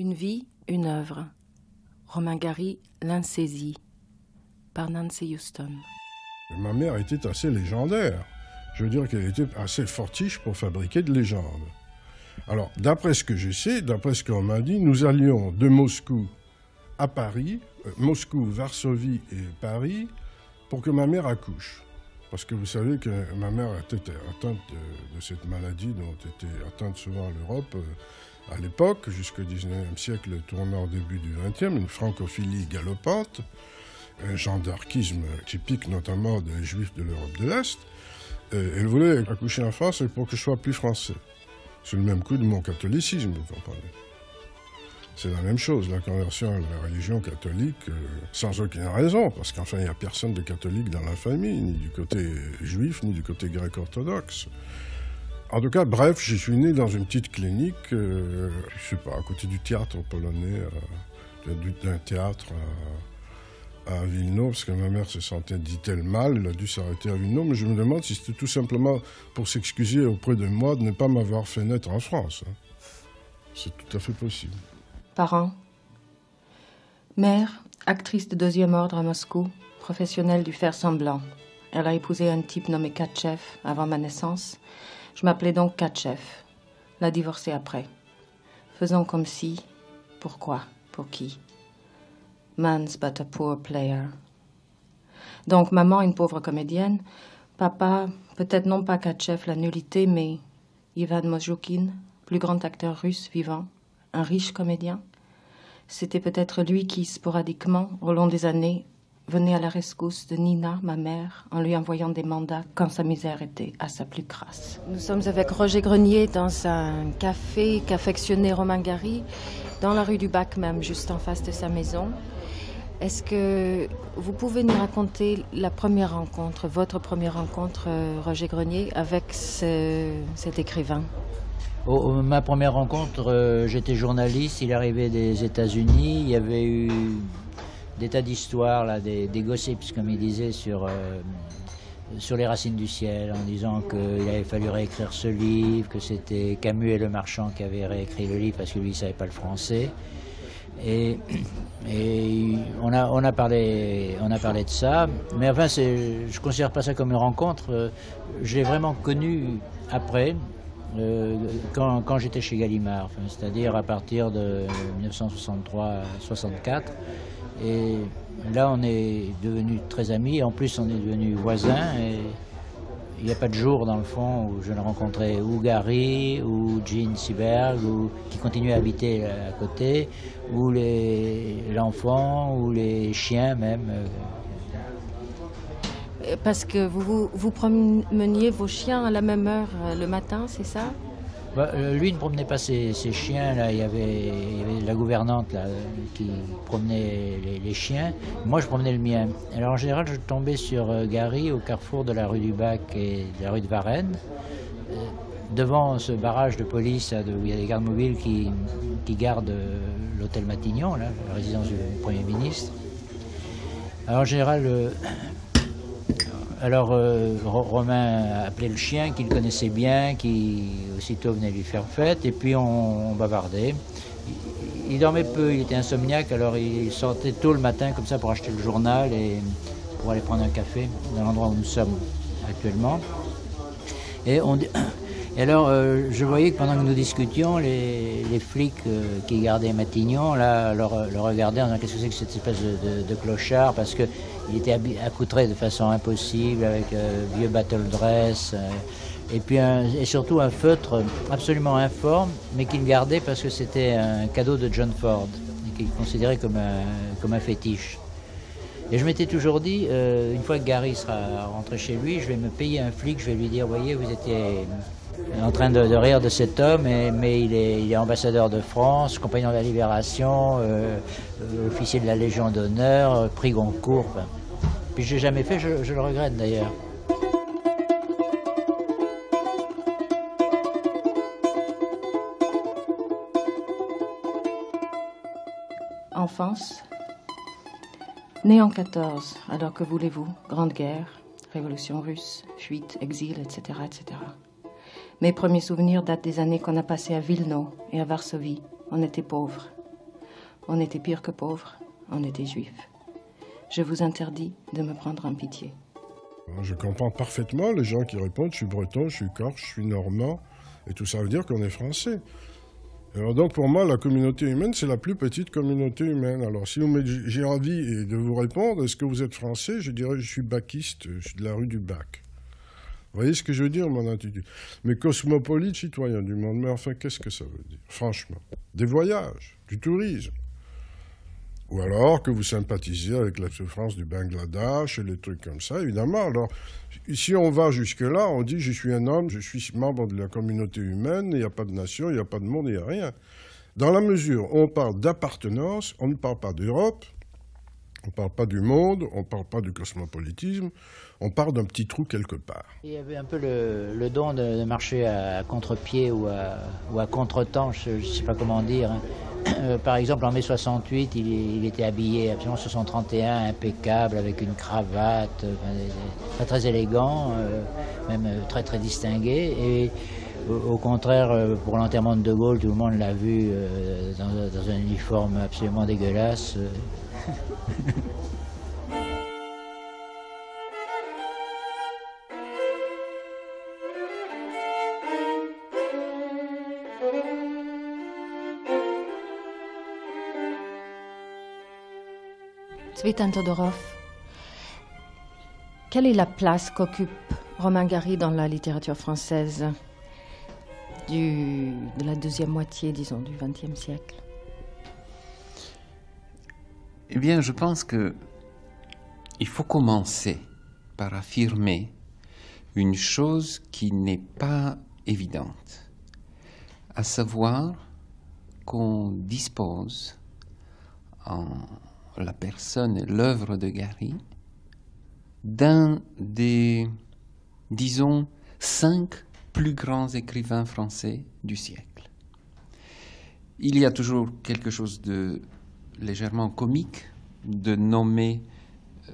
Une vie, une œuvre. Romain Gary, L'insaisie, par Nancy Houston. Ma mère était assez légendaire. Je veux dire qu'elle était assez fortiche pour fabriquer de légendes. Alors, d'après ce que je sais, d'après ce qu'on m'a dit, nous allions de Moscou à Paris, euh, Moscou, Varsovie et Paris, pour que ma mère accouche. Parce que vous savez que ma mère était atteinte de, cette maladie dont était atteinte souvent l'Europe euh, à l'époque, jusqu'au 19e siècle, tournant au début du 20e, une francophilie galopante, un gendarchisme typique notamment des juifs de l'Europe de l'Est. Elle voulait accoucher en France pour que je sois plus français. C'est le même coup de mon catholicisme, vous comprenez. C'est la même chose, la conversion à la religion catholique, euh, sans aucune raison, parce qu'enfin, il n'y a personne de catholique dans la famille, ni du côté juif, ni du côté grec-orthodoxe. En tout cas, bref, je suis né dans une petite clinique, euh, je sais pas, à côté du théâtre polonais, euh, d'un théâtre à Villeneuve, parce que ma mère se sentait, dit-elle, mal, elle a dû s'arrêter à Villeneuve, mais je me demande si c'était tout simplement pour s'excuser auprès de moi de ne pas m'avoir fait naître en France. Hein. C'est tout à fait possible. Parents. Mère, actrice de deuxième ordre à Moscou, professionnelle du fer semblant. Elle a épousé un type nommé Katchev avant ma naissance. Je m'appelais donc Katchev. L'a divorcé après. Faisons comme si. Pourquoi Pour qui? Man's but a poor player. Donc maman, une pauvre comédienne. Papa, peut-être non pas Katchev, la nullité, mais Ivan Mozhoukin, plus grand acteur russe vivant, un riche comédien. C'était peut-être lui qui, sporadiquement, au long des années, venait à la rescousse de Nina, ma mère, en lui envoyant des mandats quand sa misère était à sa plus crasse. Nous sommes avec Roger Grenier dans un café qu'affectionnait Romain Gary, dans la rue du Bac même, juste en face de sa maison. Est-ce que vous pouvez nous raconter la première rencontre, votre première rencontre, euh, Roger Grenier, avec cet écrivain? Ma première rencontre, euh, j'étais journaliste, il arrivait des États-Unis, il y avait eu des tas d'histoires, des, des gossips, comme il disait, sur, euh, sur les racines du ciel, en disant qu'il avait fallu réécrire ce livre, que c'était Camus et le marchand qui avaient réécrit le livre parce que lui, il ne savait pas le français. Et, on, a, on, a parlé, on a parlé de ça, mais enfin, je ne considère pas ça comme une rencontre. Je l'ai vraiment connu après, euh, quand, j'étais chez Gallimard, c'est-à-dire à partir de 1963-64. Et là, on est devenus très amis. En plus, on est devenus voisins. Il n'y a pas de jour, dans le fond, où je ne rencontrais ou Gary, ou Jean Seberg, ou, qui continuait à habiter à côté, ou l'enfant, ou les chiens même. Euh. Parce que vous, vous, promeniez vos chiens à la même heure euh, le matin, c'est ça? Bah, euh, lui ne promenait pas ses, chiens, là. Il, y avait, la gouvernante là, qui promenait les, chiens. Moi, je promenais le mien. Alors, en général, je tombais sur euh, Gary au carrefour de la rue du Bac et de la rue de Varennes, euh, devant ce barrage de police où il y a des gardes mobiles qui, qui gardent l'hôtel Matignon, la résidence du Premier ministre. Alors, en général, alors euh, Romain appelait le chien qu'il connaissait bien, qui aussitôt venait lui faire fête, et puis on, bavardait. Il, dormait peu, il était insomniaque, alors il sortait tôt le matin comme ça pour acheter le journal et pour aller prendre un café dans l'endroit où nous sommes actuellement. Et, on, alors euh, je voyais que pendant que nous discutions, les, flics euh, qui gardaient Matignon là, le, regardaient en disant qu'est-ce que c'est que cette espèce de, clochard, parce que il était accoutré de façon impossible avec euh, vieux battle dress et puis et surtout un feutre absolument informe, mais qu'il gardait parce que c'était un cadeau de John Ford et qu'il considérait comme un, comme un fétiche. Et je m'étais toujours dit, une fois que Gary sera rentré chez lui, je vais me payer un flic, je vais lui dire, voyez, vous étiez en train de, rire de cet homme, mais il est, ambassadeur de France, compagnon de la Libération, officier de la Légion d'honneur, prix Goncourt. Puis je l'ai jamais fait, je, le regrette d'ailleurs. Enfance. Né en 14, alors que voulez-vous? Grande guerre, révolution russe, fuite, exil, etc., etc. Mes premiers souvenirs datent des années qu'on a passées à Vilno et à Varsovie. On était pauvres. On était pire que pauvres, on était juifs. Je vous interdis de me prendre en pitié. Je comprends parfaitement les gens qui répondent je suis breton, je suis corse, je suis normand, et tout ça veut dire qu'on est français. Alors donc pour moi, la communauté humaine, c'est la plus petite communauté humaine. Alors si j'ai envie de vous répondre, est-ce que vous êtes français? Je dirais je suis baquiste, je suis de la rue du Bac. Vous voyez ce que je veux dire, mon attitude? Mais cosmopolite, citoyen du monde, mais enfin, qu'est-ce que ça veut dire? Franchement, des voyages, du tourisme. Ou alors que vous sympathisez avec la souffrance du Bangladesh et les trucs comme ça, évidemment. Alors, si on va jusque-là, on dit je suis un homme, je suis membre de la communauté humaine, il n'y a pas de nation, il n'y a pas de monde, il n'y a rien. Dans la mesure où on parle d'appartenance, on ne parle pas d'Europe, on ne parle pas du monde, on ne parle pas du cosmopolitisme, on part d'un petit trou quelque part. Il y avait un peu le, don de, marcher à contre-pied ou à, ou contre-temps, je ne sais pas comment dire. Hein. Euh, par exemple, en mai 68, il, était habillé absolument 631, impeccable, avec une cravate, pas très élégant, euh, même euh, très très distingué. Et au, contraire, pour l'enterrement de De Gaulle, tout le monde l'a vu dans, un uniforme absolument dégueulasse. Tsvetan Todorov, quelle est la place qu'occupe Romain Gary dans la littérature française de la deuxième moitié, disons, du XXe siècle? Eh bien, je pense que il faut commencer par affirmer une chose qui n'est pas évidente, à savoir qu'on dispose en la personne et l'œuvre de Gary d'un des, disons, cinq plus grands écrivains français du siècle. Il y a toujours quelque chose de légèrement comique de nommer euh,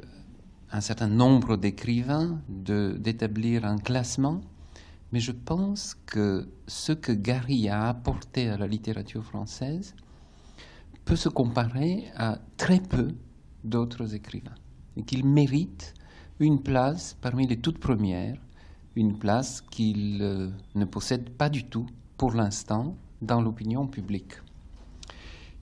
un certain nombre d'écrivains, d'établir un classement, mais je pense que ce que Gary a apporté à la littérature française peut se comparer à très peu d'autres écrivains et qu'il mérite une place parmi les toutes premières, une place qu'il euh, ne possède pas du tout pour l'instant dans l'opinion publique.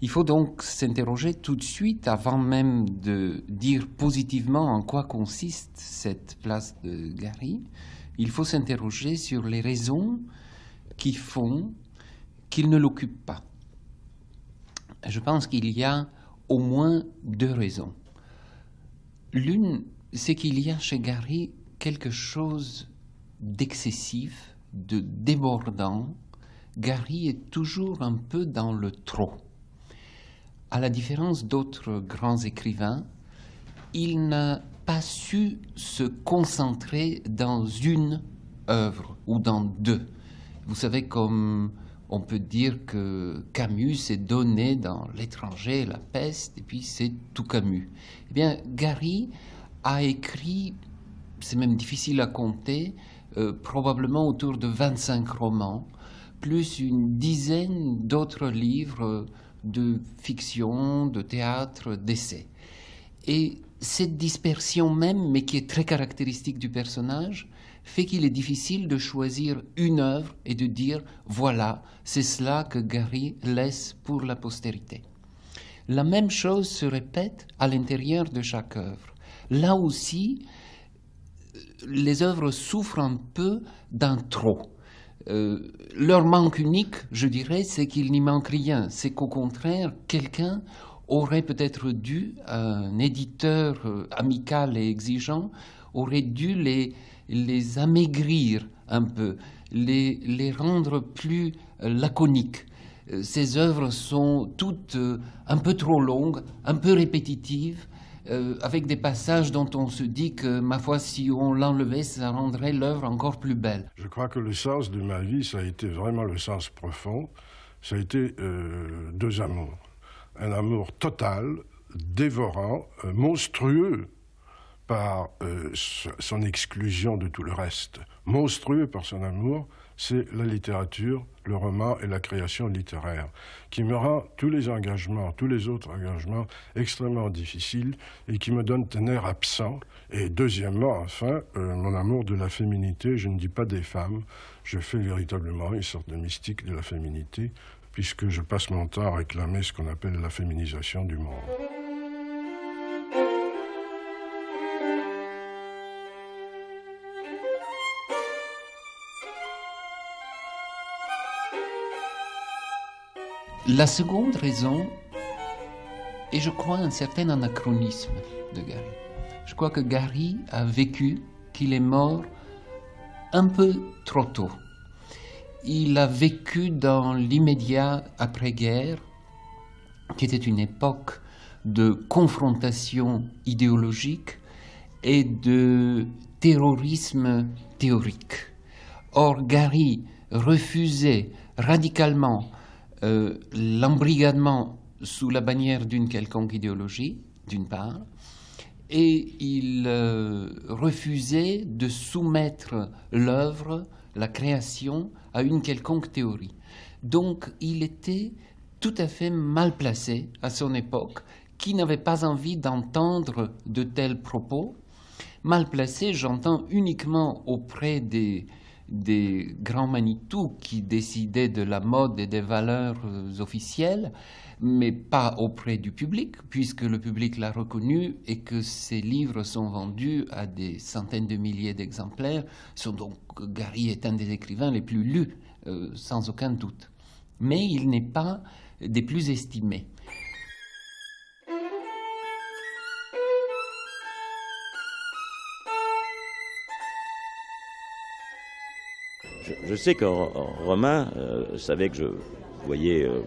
Il faut donc s'interroger tout de suite, avant même de dire positivement en quoi consiste cette place de Gary, il faut s'interroger sur les raisons qui font qu'il ne l'occupe pas je pense qu'il y a au moins deux raisons. L'une, c'est qu'il y a chez Gary quelque chose d'excessif, de débordant. Gary est toujours un peu dans le trop. À la différence d'autres grands écrivains, il n'a pas su se concentrer dans une œuvre ou dans deux. Vous savez, comme on peut dire que Camus s'est donné dans L'étranger, la peste, et puis c'est tout Camus. Eh bien, Gary a écrit, c'est même difficile à compter, euh, probablement autour de 25 romans, plus une dizaine d'autres livres de fiction, de théâtre, d'essais. Et cette dispersion même, mais qui est très caractéristique du personnage, fait qu'il est difficile de choisir une œuvre et de dire voilà, c'est cela que Gary laisse pour la postérité. La même chose se répète à l'intérieur de chaque œuvre. Là aussi, les œuvres souffrent un peu d'un trop. Euh, leur manque unique, je dirais, c'est qu'il n'y manque rien. C'est qu'au contraire, quelqu'un aurait peut-être dû, un éditeur euh, amical et exigeant, aurait dû les, les amaigrir un peu, les, les rendre plus euh, laconiques. Ces œuvres sont toutes un peu trop longues, un peu répétitives, avec des passages dont on se dit que, ma foi, si on l'enlevait, ça rendrait l'œuvre encore plus belle. Je crois que le sens de ma vie, ça a été vraiment le sens profond, ça a été deux amours. Un amour total, dévorant, monstrueux, par euh, son exclusion de tout le reste, monstrueux par son amour, c'est la littérature, le roman et la création littéraire, qui me rend tous les engagements, tous les autres engagements extrêmement difficiles et qui me donne un air absent. Et deuxièmement, enfin, euh, mon amour de la féminité, je ne dis pas des femmes, je fais véritablement une sorte de mystique de la féminité, puisque je passe mon temps à réclamer ce qu'on appelle la féminisation du monde. La seconde raison est, je crois, un certain anachronisme de Gary. Je crois que Gary a vécu qu'il est mort un peu trop tôt. Il a vécu dans l'immédiat après-guerre, qui était une époque de confrontation idéologique et de terrorisme théorique. Or, Gary refusait radicalement euh, l'embrigadement sous la bannière d'une quelconque idéologie, d'une part, et il euh, refusait de soumettre l'œuvre, la création, à une quelconque théorie. Donc il était tout à fait mal placé à son époque, qui n'avait pas envie d'entendre de tels propos. Mal placé, j'entends uniquement auprès des, des grands Manitou qui décidaient de la mode et des valeurs euh, officielles, mais pas auprès du public, puisque le public l'a reconnu et que ses livres sont vendus à des centaines de milliers d'exemplaires. Donc Gary est un des écrivains les plus lus, euh, sans aucun doute. Mais il n'est pas des plus estimés. Je, sais qu'en Romain euh, savait que je voyais euh,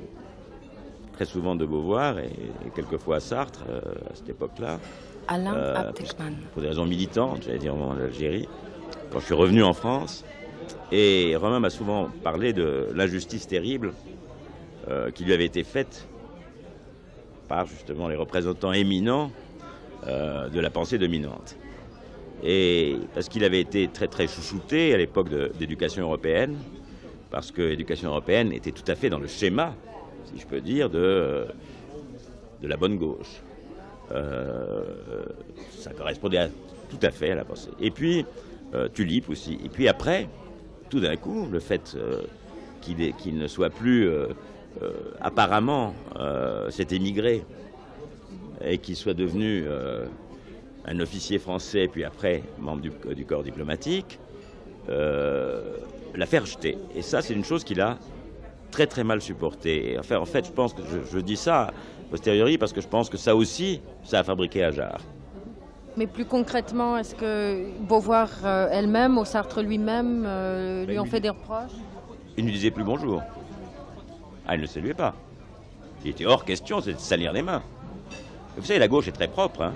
très souvent de Beauvoir et, quelquefois Sartre euh, à cette époque-là. Alain euh, Pour des raisons militantes, j'allais dire en Algérie, quand je suis revenu en France. Et Romain m'a souvent parlé de l'injustice terrible qui lui avait été faite par justement les représentants éminents de la pensée dominante et parce qu'il avait été très très chouchouté à l'époque d'éducation européenne, parce que l'éducation européenne était tout à fait dans le schéma, si je peux dire, de, de la bonne gauche. Euh, ça correspondait tout à fait à la pensée. Et puis, euh, Tulip aussi. Et puis après, tout d'un coup, le fait euh, qu'il ne soit plus apparemment cet émigré et qu'il soit devenu un officier français, puis après membre du, corps diplomatique, euh, l'a fait rejeter. Et ça, c'est une chose qu'il a très très mal supporté. Enfin, en fait, je pense que je, dis ça posteriori parce que je pense que ça aussi, ça a fabriqué Ajar. Mais plus concrètement, est-ce que Beauvoir euh, elle-même, au Sartre lui-même, euh, lui ben, ont fait des reproches? Il ne disait plus bonjour. Ah, il ne saluait pas. Il était hors question, c'est de salir les mains. Vous savez, la gauche est très propre. Hein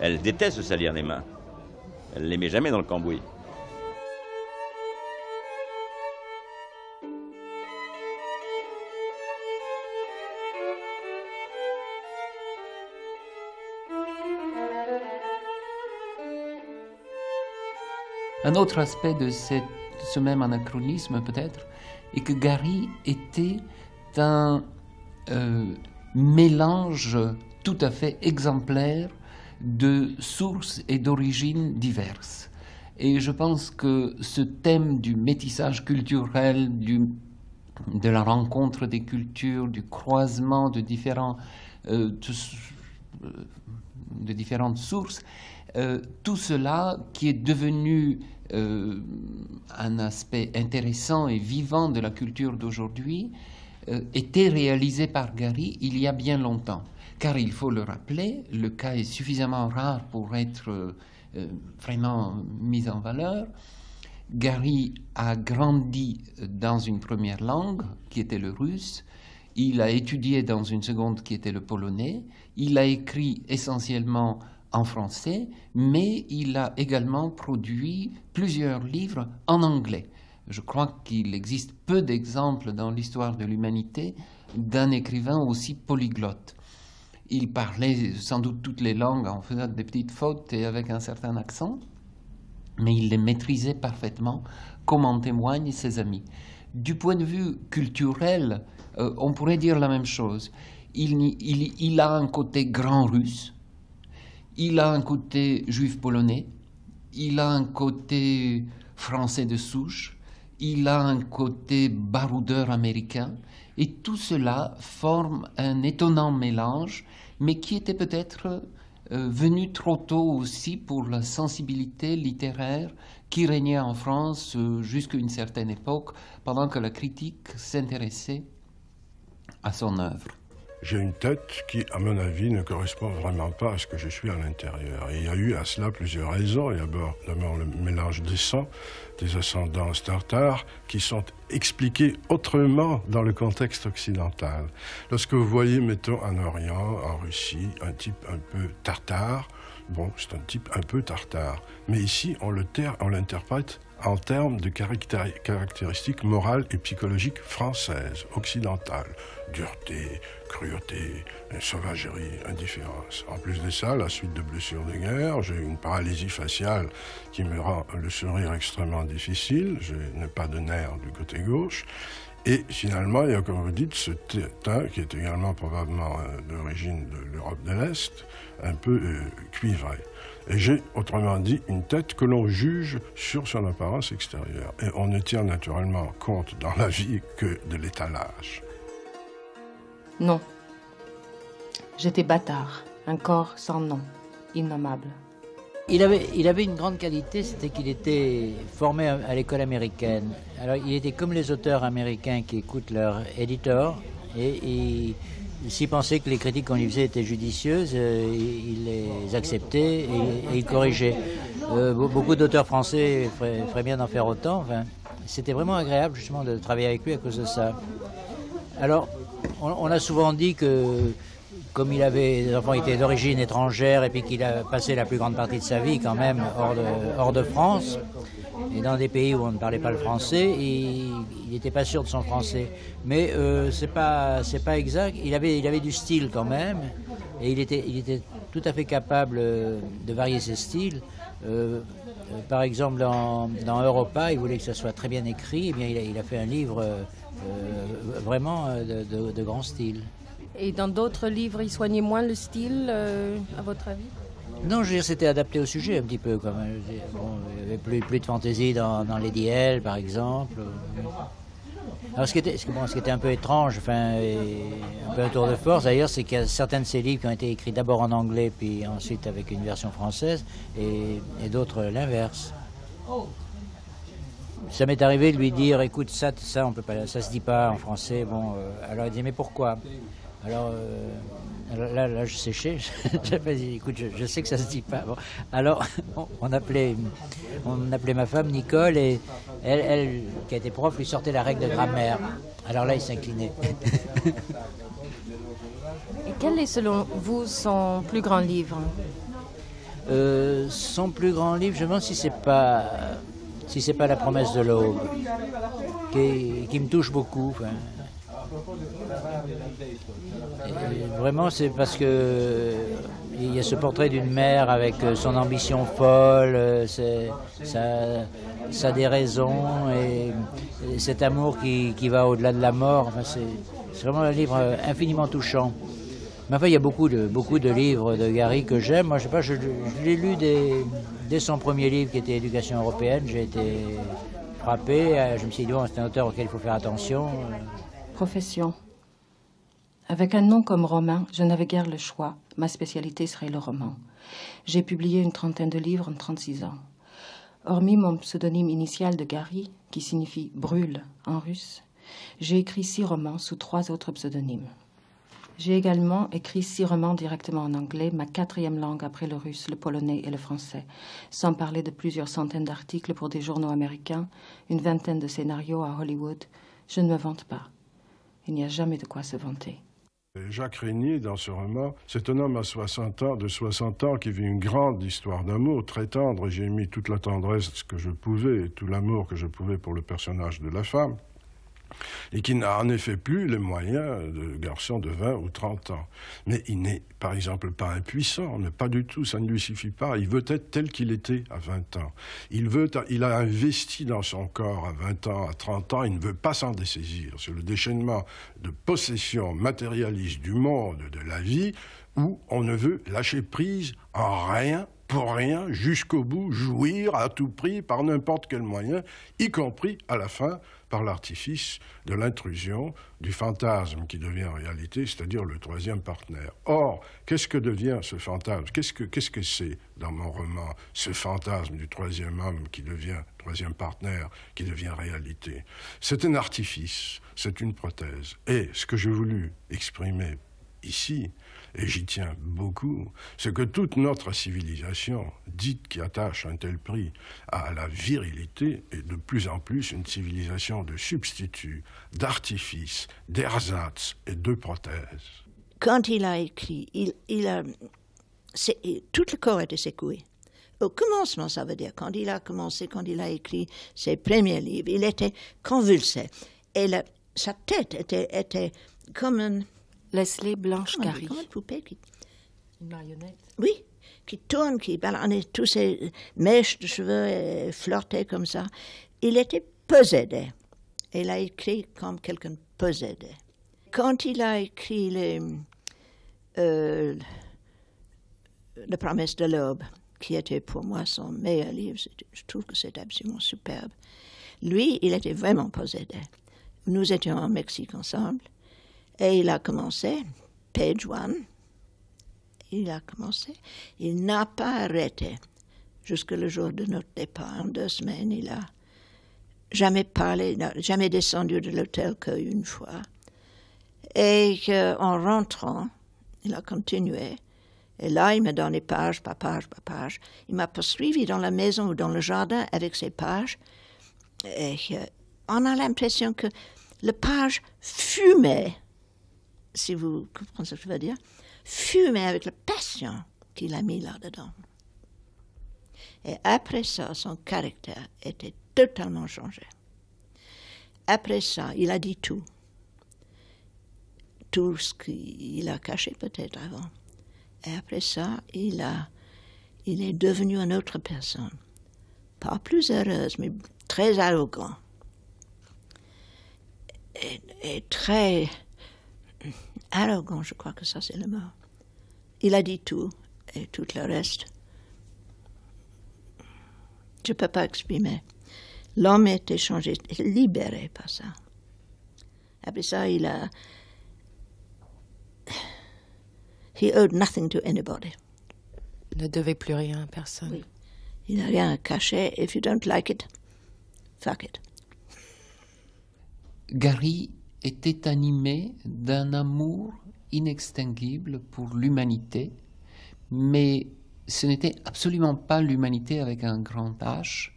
elle déteste salir les mains. Elle ne les met jamais dans le cambouis. Un autre aspect de ce même anachronisme peut-être est que Gary était un euh, mélange tout à fait exemplaire de sources et d'origines diverses. Et je pense que ce thème du métissage culturel, de la rencontre des cultures, du croisement de, euh, euh, de, différentes sources, euh, tout cela qui est devenu un aspect intéressant et vivant de la culture d'aujourd'hui, était réalisé par Gary il y a bien longtemps car il faut le rappeler, le cas est suffisamment rare pour être euh, vraiment mis en valeur. Gary a grandi dans une première langue qui était le russe, il a étudié dans une seconde qui était le polonais, il a écrit essentiellement en français, mais il a également produit plusieurs livres en anglais. Je crois qu'il existe peu d'exemples dans l'histoire de l'humanité d'un écrivain aussi polyglotte. Il parlait sans doute toutes les langues en faisant des petites fautes et avec un certain accent. mais il les maîtrisait parfaitement, comme en témoignent ses amis. Du point de vue culturel, euh, on pourrait dire la même chose. Il, a un côté grand russe, il a un côté juif polonais, il a un côté français de souche, il a un côté baroudeur américain, et tout cela forme un étonnant mélange, mais qui était peut-être euh, venu trop tôt aussi pour la sensibilité littéraire qui régnait en France euh, jusqu'à une certaine époque, pendant que la critique s'intéressait à son œuvre. J'ai une tête qui, à mon avis, ne correspond vraiment pas à ce que je suis à l'intérieur. il y a eu à cela plusieurs raisons. D'abord le mélange des sangs, des ascendances tartares, qui sont expliquées autrement dans le contexte occidental. Lorsque vous voyez, mettons, en Orient, en Russie, un type un peu tartare, bon, c'est un type un peu tartare. Mais ici, on l'interprète en termes de caractéristiques morales et psychologiques françaises, occidentales. Dureté, cruauté, sauvagerie, indifférence. En plus de ça, la suite de blessures de guerre, j'ai une paralysie faciale qui me rend le sourire extrêmement difficile, je n'ai pas de nerfs du côté gauche. Et finalement, il y a, comme vous dites, ce teint qui est également probablement euh, d'origine de l'Europe de l'Est, un peu euh, cuivré. Et j'ai, autrement dit, une tête que l'on juge sur son apparence extérieure. Et on ne tient naturellement compte dans la vie que de l'étalage. Non. J'étais bâtard, un corps sans nom, innommable. Il avait, il avait une grande qualité, c'était qu'il était formé à, l'école américaine. Alors il était comme les auteurs américains qui écoutent leur éditeur et, et s'il pensait que les critiques qu'on lui faisait étaient judicieuses, euh, il les acceptait et, il corrigeait. Euh, beaucoup d'auteurs français feraient, bien d'en faire autant. C'était vraiment agréable justement de travailler avec lui à cause de ça. Alors, on, a souvent dit que comme il avait des enfants étaient d'origine étrangère et puis qu'il a passé la plus grande partie de sa vie quand même hors de, France, et dans des pays où on ne parlait pas le français, il n'était pas sûr de son français. Mais euh, c'est pas c'est pas exact. Il avait il avait du style quand même, et il était il était tout à fait capable euh, de varier ses styles. Euh, euh, par exemple, dans, dans, Europa, il voulait que ça soit très bien écrit. Eh bien, il a fait un livre vraiment de, de, de, grand style. Et dans d'autres livres, il soignait moins le style, à votre avis? Non, je veux dire, c'était adapté au sujet un petit peu. Comme, bon, il n'y avait plus, plus de fantaisie dans, dans Lady L, par exemple. Alors, ce qui était, ce qui était un peu étrange, enfin, un peu un tour de force d'ailleurs, c'est qu'il y a certains de ces livres qui ont été écrits d'abord en anglais, puis ensuite avec une version française, et, et d'autres l'inverse. Ça m'est arrivé de lui dire, écoute, ça, ça, on peut pas, ça se dit pas en français. Bon, euh, alors il dit, mais pourquoi? Alors, euh, Là, là, je séchais. J'avais dit, écoute, je, sais que ça se dit pas. Alors, on, appelait, on appelait ma femme Nicole et elle, elle, qui a été prof, lui sortait la règle de grammaire. Alors là, il s'inclinait. Et quel est, selon vous, son plus grand livre? Euh, Son plus grand livre, je me demande si c'est pas, si c'est pas La promesse de l'aube, qui, qui, me touche beaucoup. vraiment, c'est parce que il y a ce portrait d'une mère avec euh, son ambition folle, euh, sa, sa déraison et, et, cet amour qui, va au-delà de la mort. C'est vraiment un livre euh, infiniment touchant. Mais enfin, il y a beaucoup de, beaucoup de livres de Gary que j'aime. Moi, je sais pas, je, l'ai lu dès, dès, son premier livre qui était Éducation européenne. J'ai été frappé. Je me suis dit, bon, c'est un auteur auquel il faut faire attention. Profession. Avec un nom comme Romain, je n'avais guère le choix. Ma spécialité serait le roman. J'ai publié une trentaine de livres en 36 ans. Hormis mon pseudonyme initial de Gary, qui signifie brûle en russe, j'ai écrit six romans sous trois autres pseudonymes. J'ai également écrit six romans directement en anglais, ma quatrième langue après le russe, le polonais et le français, sans parler de plusieurs centaines d'articles pour des journaux américains, une vingtaine de scénarios à Hollywood. Je ne me vante pas. Il n'y a jamais de quoi se vanter. Jacques Régnier, dans ce roman, c'est un homme à 60 ans, de 60 ans qui vit une grande histoire d'amour, très tendre. J'ai mis toute la tendresse que je pouvais tout l'amour que je pouvais pour le personnage de la femme. Et qui n'a en effet plus les moyens de garçon de 20 ou 30 ans. Mais il n'est, par exemple, pas impuissant, mais pas du tout, ça ne lui suffit pas. Il veut être tel qu'il était à 20 ans. Il, veut, il a investi dans son corps à 20 ans, à 30 ans, il ne veut pas s'en dessaisir. C'est le déchaînement de possession matérialiste du monde, de la vie, où on ne veut lâcher prise en rien pour rien, jusqu'au bout, jouir à tout prix par n'importe quel moyen, y compris à la fin par l'artifice de l'intrusion du fantasme qui devient réalité, c'est-à-dire le troisième partenaire. Or, qu'est-ce que devient ce fantasme? Qu'est-ce que c'est dans mon roman, ce fantasme du troisième homme qui devient troisième partenaire, qui devient réalité? C'est un artifice, c'est une prothèse. Et ce que j'ai voulu exprimer ici, et j'y tiens beaucoup, c'est que toute notre civilisation, dite qui attache un tel prix à la virilité, est de plus en plus une civilisation de substituts, d'artifices, d'ersatz et de prothèses. Quand il a écrit, il, a, tout le corps était secoué. Au commencement, ça veut dire, quand il a commencé, quand il a écrit ses premiers livres, il était convulsé. Et sa tête était, était comme un Leslie Blanche Gary. Une poupée qui... Une marionnette. Oui, qui tourne, qui balance tous ses mèches de cheveux et flirtait comme ça. Il était possédé. Il a écrit comme quelqu'un possédé. Quand il a écrit les, euh, La promesse de l'aube, qui était pour moi son meilleur livre, je trouve que c'est absolument superbe. Lui, il était vraiment possédé. Nous étions en Mexique ensemble. Et il a commencé, page one, il a commencé, il n'a pas arrêté jusqu'à le jour de notre départ. En deux semaines, il a jamais parlé, jamais descendu de l'hôtel qu'une fois. Et en rentrant, il a continué. Et là, il m'a donné page par page par page. Il m'a poursuivi dans la maison ou dans le jardin avec ses pages. Et on a l'impression que le page fumait si vous comprenez ce que je veux dire, fumait avec la passion qu'il a mis là-dedans. Et après ça, son caractère était totalement changé. Après ça, il a dit tout. Tout ce qu'il a caché peut-être avant. Et après ça, il, a, il est devenu une autre personne. Pas plus heureuse, mais très arrogant. et très arrogant, je crois que ça c'est le mot. Il a dit tout et tout le reste. Je ne peux pas exprimer. L'homme était changé, libéré par ça. Après ça, il a. He owed nothing to anybody. Il ne devait plus rien à personne. Oui. Il n'a rien à cacher. If you don't like it, fuck it. Gary était animé d'un amour inextinguible pour l'humanité, mais ce n'était absolument pas l'humanité avec un grand H,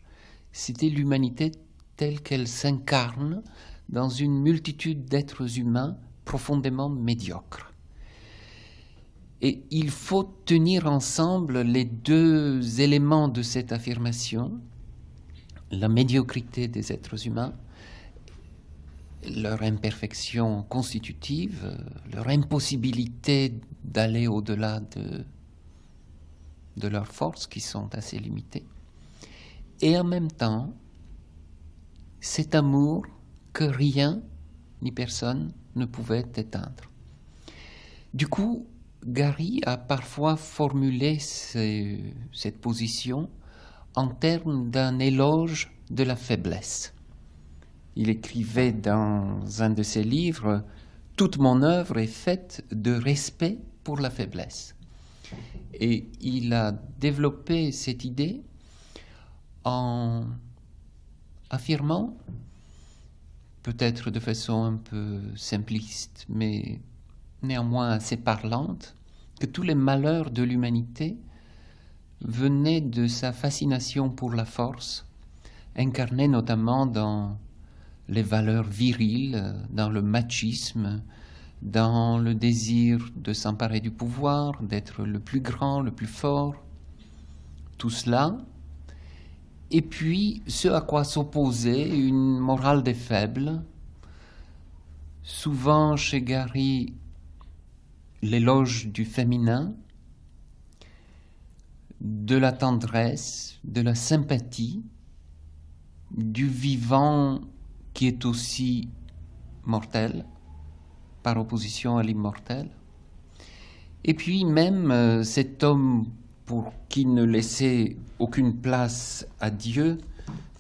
c'était l'humanité telle qu'elle s'incarne dans une multitude d'êtres humains profondément médiocres. Et il faut tenir ensemble les deux éléments de cette affirmation, la médiocrité des êtres humains leur imperfection constitutive, leur impossibilité d'aller au-delà de, de leurs forces qui sont assez limitées, et en même temps cet amour que rien ni personne ne pouvait éteindre. Du coup, Gary a parfois formulé cette position en termes d'un éloge de la faiblesse il écrivait dans un de ses livres Toute mon œuvre est faite de respect pour la faiblesse. Et il a développé cette idée en affirmant, peut-être de façon un peu simpliste, mais néanmoins assez parlante, que tous les malheurs de l'humanité venaient de sa fascination pour la force, incarnée notamment dans les valeurs viriles, euh, dans le machisme, dans le désir de s'emparer du pouvoir, d'être le plus grand, le plus fort, tout cela. Et puis ce à quoi s'opposait une morale des faibles, souvent chez Gary l'éloge du féminin, de la tendresse, de la sympathie, du vivant qui est aussi mortel, par opposition à l'immortel. Et puis même euh, cet homme pour qui ne laissait aucune place à Dieu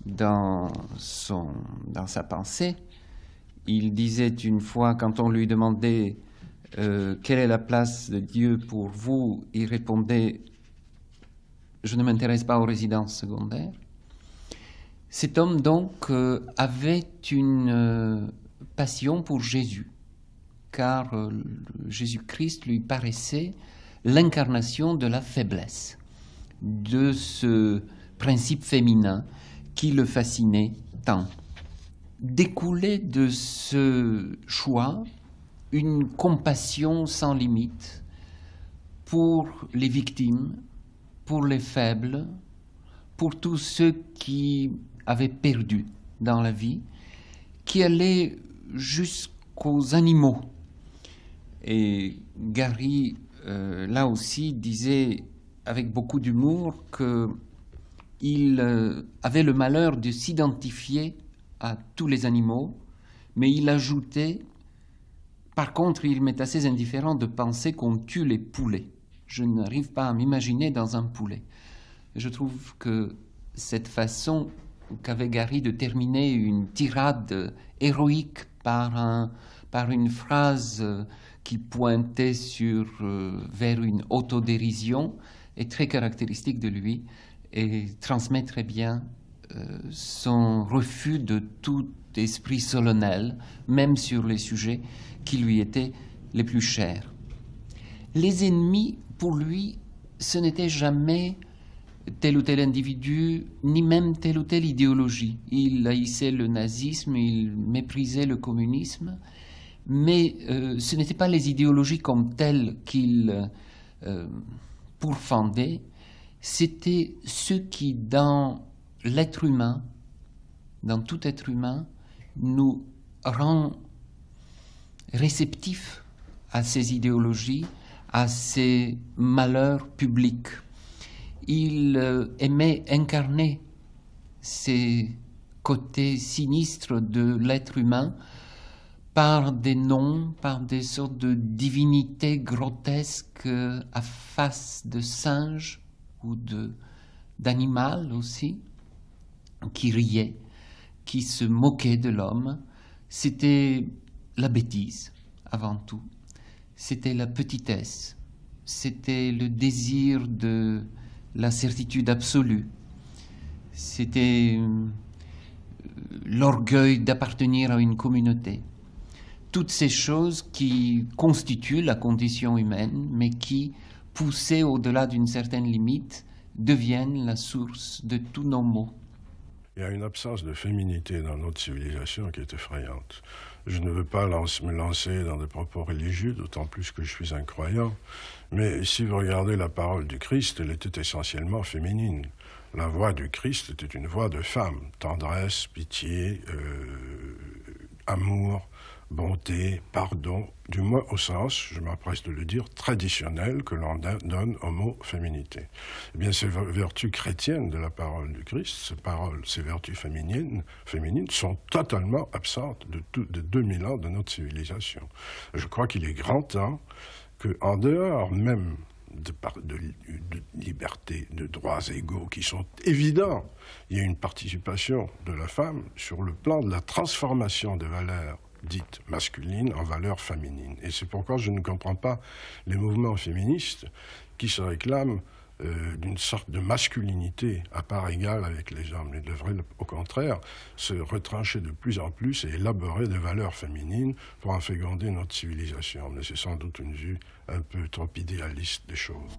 dans, son, dans sa pensée, il disait une fois quand on lui demandait euh, quelle est la place de Dieu pour vous, il répondait je ne m'intéresse pas aux résidences secondaires. Cet homme donc euh, avait une euh, passion pour Jésus, car euh, Jésus-Christ lui paraissait l'incarnation de la faiblesse, de ce principe féminin qui le fascinait tant. Découlait de ce choix une compassion sans limite pour les victimes, pour les faibles, pour tous ceux qui avaient perdu dans la vie, qui allait jusqu'aux animaux. Et Gary, euh, là aussi, disait avec beaucoup d'humour qu'il euh, avait le malheur de s'identifier à tous les animaux, mais il ajoutait, par contre, il m'est assez indifférent de penser qu'on tue les poulets je n'arrive pas à m'imaginer dans un poulet. Je trouve que cette façon qu'avait Gary de terminer une tirade héroïque par, un, par une phrase qui pointait sur, euh, vers une autodérision est très caractéristique de lui et transmet très bien euh, son refus de tout esprit solennel, même sur les sujets qui lui étaient les plus chers. Les ennemis pour lui, ce n'était jamais tel ou tel individu, ni même telle ou telle idéologie. Il haïssait le nazisme, il méprisait le communisme, mais euh, ce n'étaient pas les idéologies comme telles qu'il euh, pourfendait, c'était ce qui, dans l'être humain, dans tout être humain, nous rend réceptifs à ces idéologies à ses malheurs publics. Il euh, aimait incarner ces côtés sinistres de l'être humain par des noms, par des sortes de divinités grotesques à face de singe ou d'animal aussi, qui riait, qui se moquait de l'homme. C'était la bêtise avant tout c'était la petitesse, c'était le désir de la certitude absolue, c'était euh, l'orgueil d'appartenir à une communauté. Toutes ces choses qui constituent la condition humaine, mais qui, poussées au-delà d'une certaine limite, deviennent la source de tous nos maux. Il y a une absence de féminité dans notre civilisation qui est effrayante. Je ne veux pas me lancer dans des propos religieux, d'autant plus que je suis un croyant. Mais si vous regardez la parole du Christ, elle était essentiellement féminine. La voix du Christ était une voix de femme, tendresse, pitié, euh, amour, bonté, pardon, du moins au sens, je m'empresse de le dire, traditionnel que l'on donne au mot féminité. Eh bien, ces vertus chrétiennes de la parole du Christ, ces paroles, ces vertus féminines, sont totalement absentes de, tout, de 2000 ans de notre civilisation. Je crois qu'il est grand temps que, en dehors même de, de, de, liberté, de droits égaux qui sont évidents. Il y a une participation de la femme sur le plan de la transformation des valeurs dite masculine en valeur féminine. Et c'est pourquoi je ne comprends pas les mouvements féministes qui se réclament euh, d'une sorte de masculinité à part égale avec les hommes. Ils devraient, au contraire, se retrancher de plus en plus et élaborer des valeurs féminines pour en féconder notre civilisation. Mais c'est sans doute une vue un peu trop idéaliste des choses.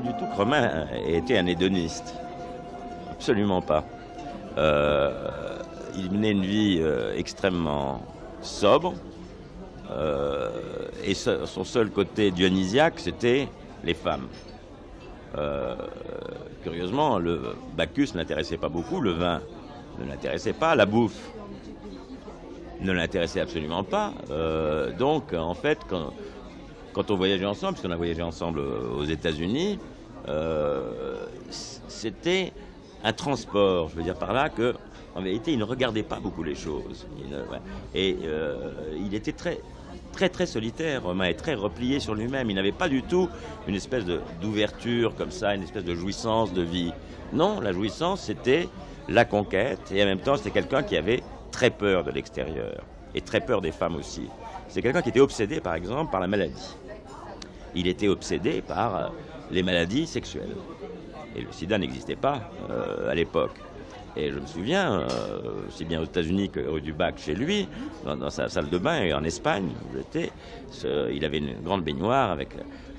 Du tout que Romain était un hédoniste. Absolument pas. Euh, il menait une vie euh, extrêmement sobre. Euh, et son seul côté dionysiaque, c'était les femmes. curieusement, le Bacchus n'intéressait pas beaucoup, le vin ne l'intéressait pas, la bouffe ne l'intéressait absolument pas. donc, en fait, quand, quand on voyageait ensemble, puisqu'on a voyagé ensemble aux États-Unis, c'était un transport. Je veux dire par là que, en vérité, il ne regardait pas beaucoup les choses. Et euh, il était très, très, très solitaire, Romain, et très replié sur lui-même. Il n'avait pas du tout une espèce d'ouverture comme ça, une espèce de jouissance de vie. Non, la jouissance, c'était la conquête, et en même temps, c'était quelqu'un qui avait très peur de l'extérieur, et très peur des femmes aussi. C'est quelqu'un qui était obsédé, par exemple, par la maladie. Il était obsédé par euh, les maladies sexuelles. Et le sida n'existait pas euh, à l'époque. Et je me souviens, euh, aussi bien aux États-Unis que rue du Bac chez lui, dans, sa salle de bain et en Espagne où j'étais, il avait une grande baignoire avec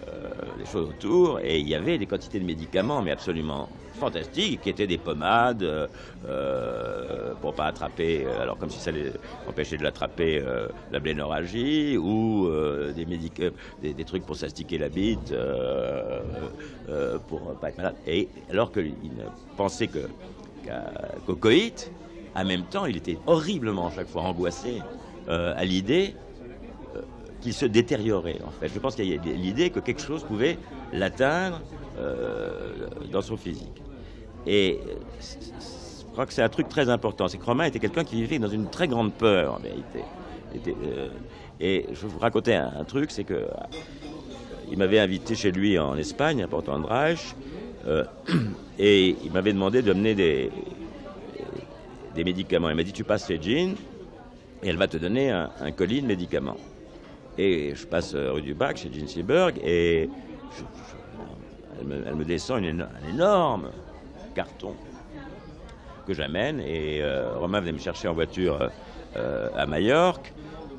euh, les choses autour et il y avait des quantités de médicaments, mais absolument fantastiques, qui étaient des pommades euh, euh pour pas attraper, alors comme si ça allait empêcher de l'attraper, la blénorragie ou des, des, des, trucs pour s'astiquer la bite, pour pas être malade. Et alors qu'il ne pensait qu'au coït, en même temps, il était horriblement chaque fois angoissé à l'idée qu'il se détériorait, en fait. Je pense qu'il y a l'idée que quelque chose pouvait l'atteindre euh, dans son physique. Et je crois que c'est un truc très important. C'est que Romain était quelqu'un qui vivait dans une très grande peur, en vérité. Euh, et je vais vous raconter un, truc, c'est que euh, il m'avait invité chez lui en Espagne, à Porto Andrés, et il m'avait demandé de mener des, médicaments. Il m'a dit, tu passes chez Jean, et elle va te donner un, colis de médicaments. Et je passe euh, rue du Bac chez Jean Seberg et elle, me, descend un énorme carton que j'amène. Et euh, Romain venait me chercher en voiture euh, à Majorque.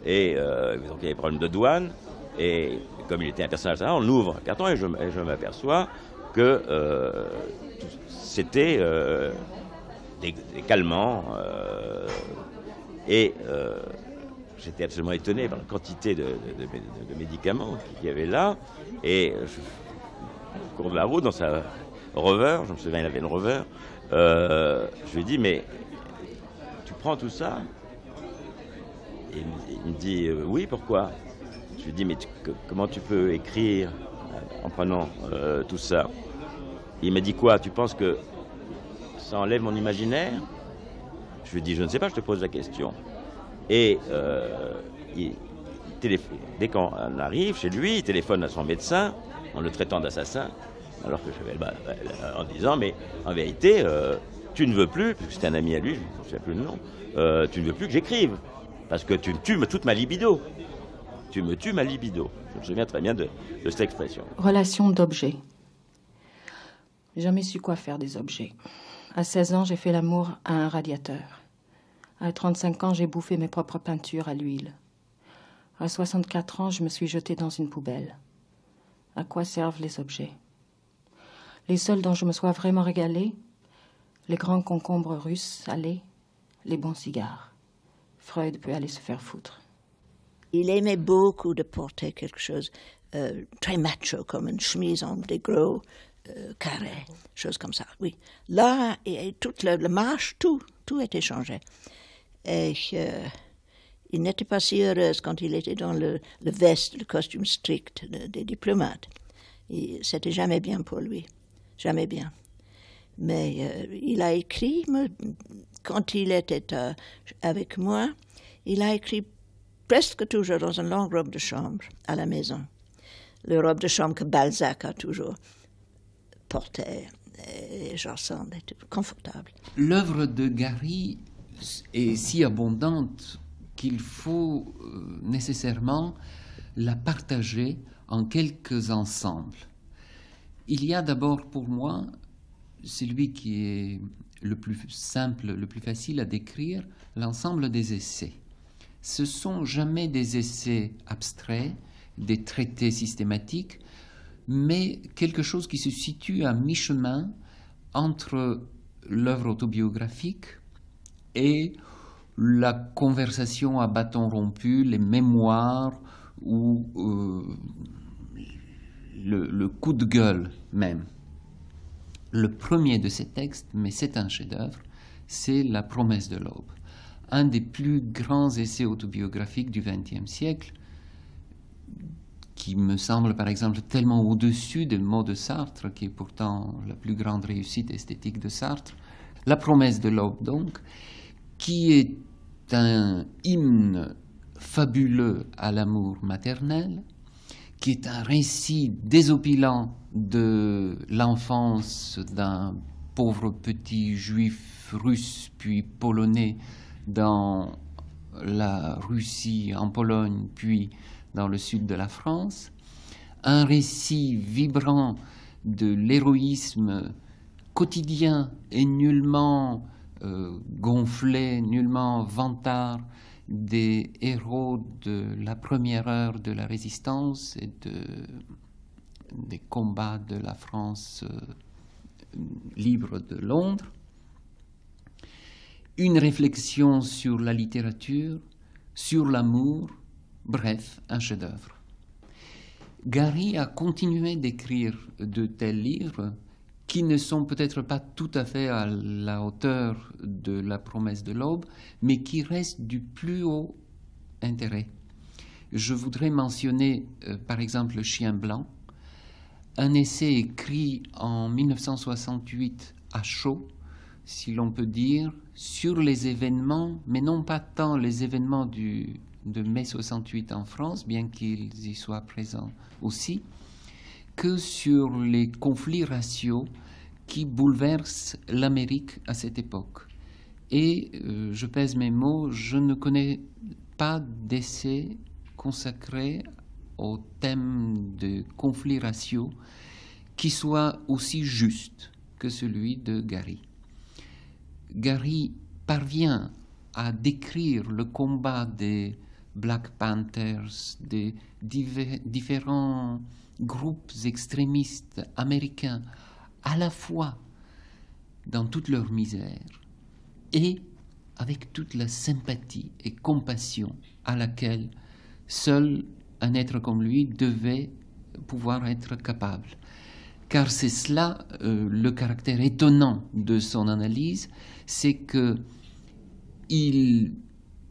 Et donc il y avait des problèmes de douane. Et comme il était un personnage, on ouvre le carton et je, m'aperçois que c'était des, des, calmants. et j'étais absolument étonné par la quantité de, médicaments qu'il y avait là. Et je, au cours de la route, dans sa rover, je me souviens, il avait une rover, euh, je lui ai dit, mais tu prends tout ça il, me dit, euh, oui, pourquoi Je lui ai dit, mais comment tu peux écrire en prenant euh, tout ça Il m'a dit quoi Tu penses que ça enlève mon imaginaire Je lui ai dit, je ne sais pas, je te pose la question. Et euh, il, dès qu'on arrive chez lui, il téléphone à son médecin en le traitant d'assassin, alors que je vais, bah, en disant, mais en vérité, euh, tu ne veux plus, puisque c'était un ami à lui, je ne sais plus le nom, euh, tu ne veux plus que j'écrive, parce que tu me tues toute ma libido. Tu me tues ma libido. Je me souviens très bien de, de cette expression. Relation d'objet. Jamais su quoi faire des objets. À 16 ans, j'ai fait l'amour à un radiateur. À 35 ans, j'ai bouffé mes propres peintures à l'huile. À 64 ans, je me suis jetée dans une poubelle. À quoi servent les objets? Les seuls dont je me sois vraiment régalée Les grands concombres russes salés, les bons cigares. Freud peut aller se faire foutre. Il aimait beaucoup de porter quelque chose euh, très macho, comme une chemise en des gros euh, carrés, choses comme ça. Oui. Là, et, toute la, marche, tout, tout était changé. Et euh, il n'était pas si heureux quand il était dans le, le veste, le costume strict des diplomates. C'était jamais bien pour lui, jamais bien. Mais euh, il a écrit, quand il était euh, avec moi, il a écrit presque toujours dans une longue robe de chambre à la maison. Le robe de chambre que Balzac a toujours porté. Et je semble confortable. L'œuvre de Gary est si abondante qu'il faut euh, nécessairement la partager en quelques ensembles. Il y a d'abord pour moi celui qui est le plus simple, le plus facile à décrire, l'ensemble des essais. Ce sont jamais des essais abstraits, des traités systématiques, mais quelque chose qui se situe à mi-chemin entre l'œuvre autobiographique et la conversation à bâton rompu, les mémoires ou euh, le, coup de gueule même. Le premier de ces textes, mais c'est un chef-d'œuvre, c'est La promesse de l'aube, un des plus grands essais autobiographiques du XXe siècle, qui me semble par exemple tellement au-dessus des mots de Sartre, qui est pourtant la plus grande réussite esthétique de Sartre. La promesse de l'aube, donc, qui est un hymne fabuleux à l'amour maternel, qui est un récit désopilant de l'enfance d'un pauvre petit juif russe puis polonais dans la Russie, en Pologne, puis dans le sud de la France, un récit vibrant de l'héroïsme quotidien et nullement euh, gonflé, nullement vantard des héros de la première heure de la résistance et de, des combats de la France euh, libre de Londres, une réflexion sur la littérature, sur l'amour, bref, un chef-d'œuvre. Gary a continué d'écrire de tels livres qui ne sont peut-être pas tout à fait à la hauteur de la promesse de l'aube, mais qui restent du plus haut intérêt. Je voudrais mentionner euh, par exemple Le Chien blanc, un essai écrit en 1968 à chaud, si l'on peut dire, sur les événements, mais non pas tant les événements du, de mai 68 en France, bien qu'ils y soient présents aussi, que sur les conflits raciaux qui bouleversent l'Amérique à cette époque. Et euh, je pèse mes mots, je ne connais pas d'essai consacré au thème de conflits raciaux qui soit aussi juste que celui de Gary. Gary parvient à décrire le combat des Black Panthers, des différents groupes extrémistes américains, à la fois dans toute leur misère et avec toute la sympathie et compassion à laquelle seul un être comme lui devait pouvoir être capable. Car c'est cela euh, le caractère étonnant de son analyse, c'est que il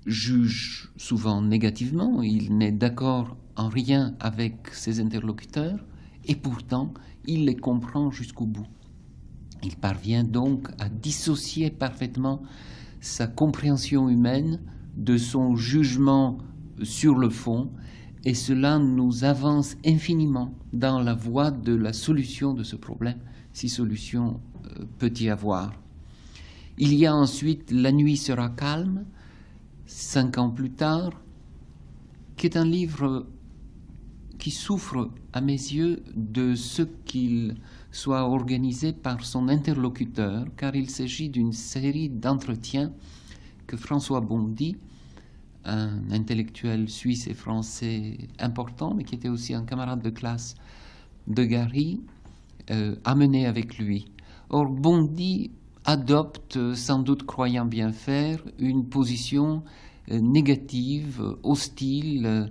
juge souvent négativement, il n'est d'accord en rien avec ses interlocuteurs, et pourtant il les comprend jusqu'au bout. Il parvient donc à dissocier parfaitement sa compréhension humaine de son jugement sur le fond, et cela nous avance infiniment dans la voie de la solution de ce problème, si solution euh, peut y avoir. Il y a ensuite La nuit sera calme, cinq ans plus tard, qui est un livre souffre à mes yeux de ce qu'il soit organisé par son interlocuteur, car il s'agit d'une série d'entretiens que François Bondy, un intellectuel suisse et français important, mais qui était aussi un camarade de classe de Gary, euh, a mené avec lui. Or, Bondy adopte, sans doute croyant bien faire, une position euh, négative, hostile, euh,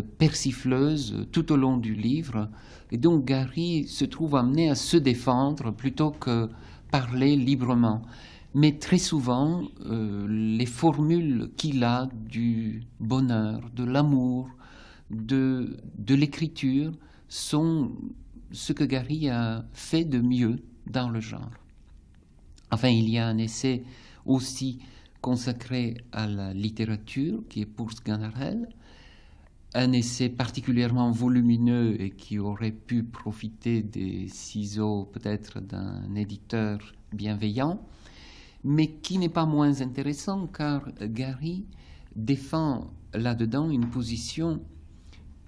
persifleuse tout au long du livre. Et donc Gary se trouve amené à se défendre plutôt que parler librement. Mais très souvent, euh, les formules qu'il a du bonheur, de l'amour, de, de l'écriture sont ce que Gary a fait de mieux dans le genre. Enfin, il y a un essai aussi consacré à la littérature qui est pour Sganarelle, un essai particulièrement volumineux et qui aurait pu profiter des ciseaux peut-être d'un éditeur bienveillant, mais qui n'est pas moins intéressant car Gary défend là-dedans une position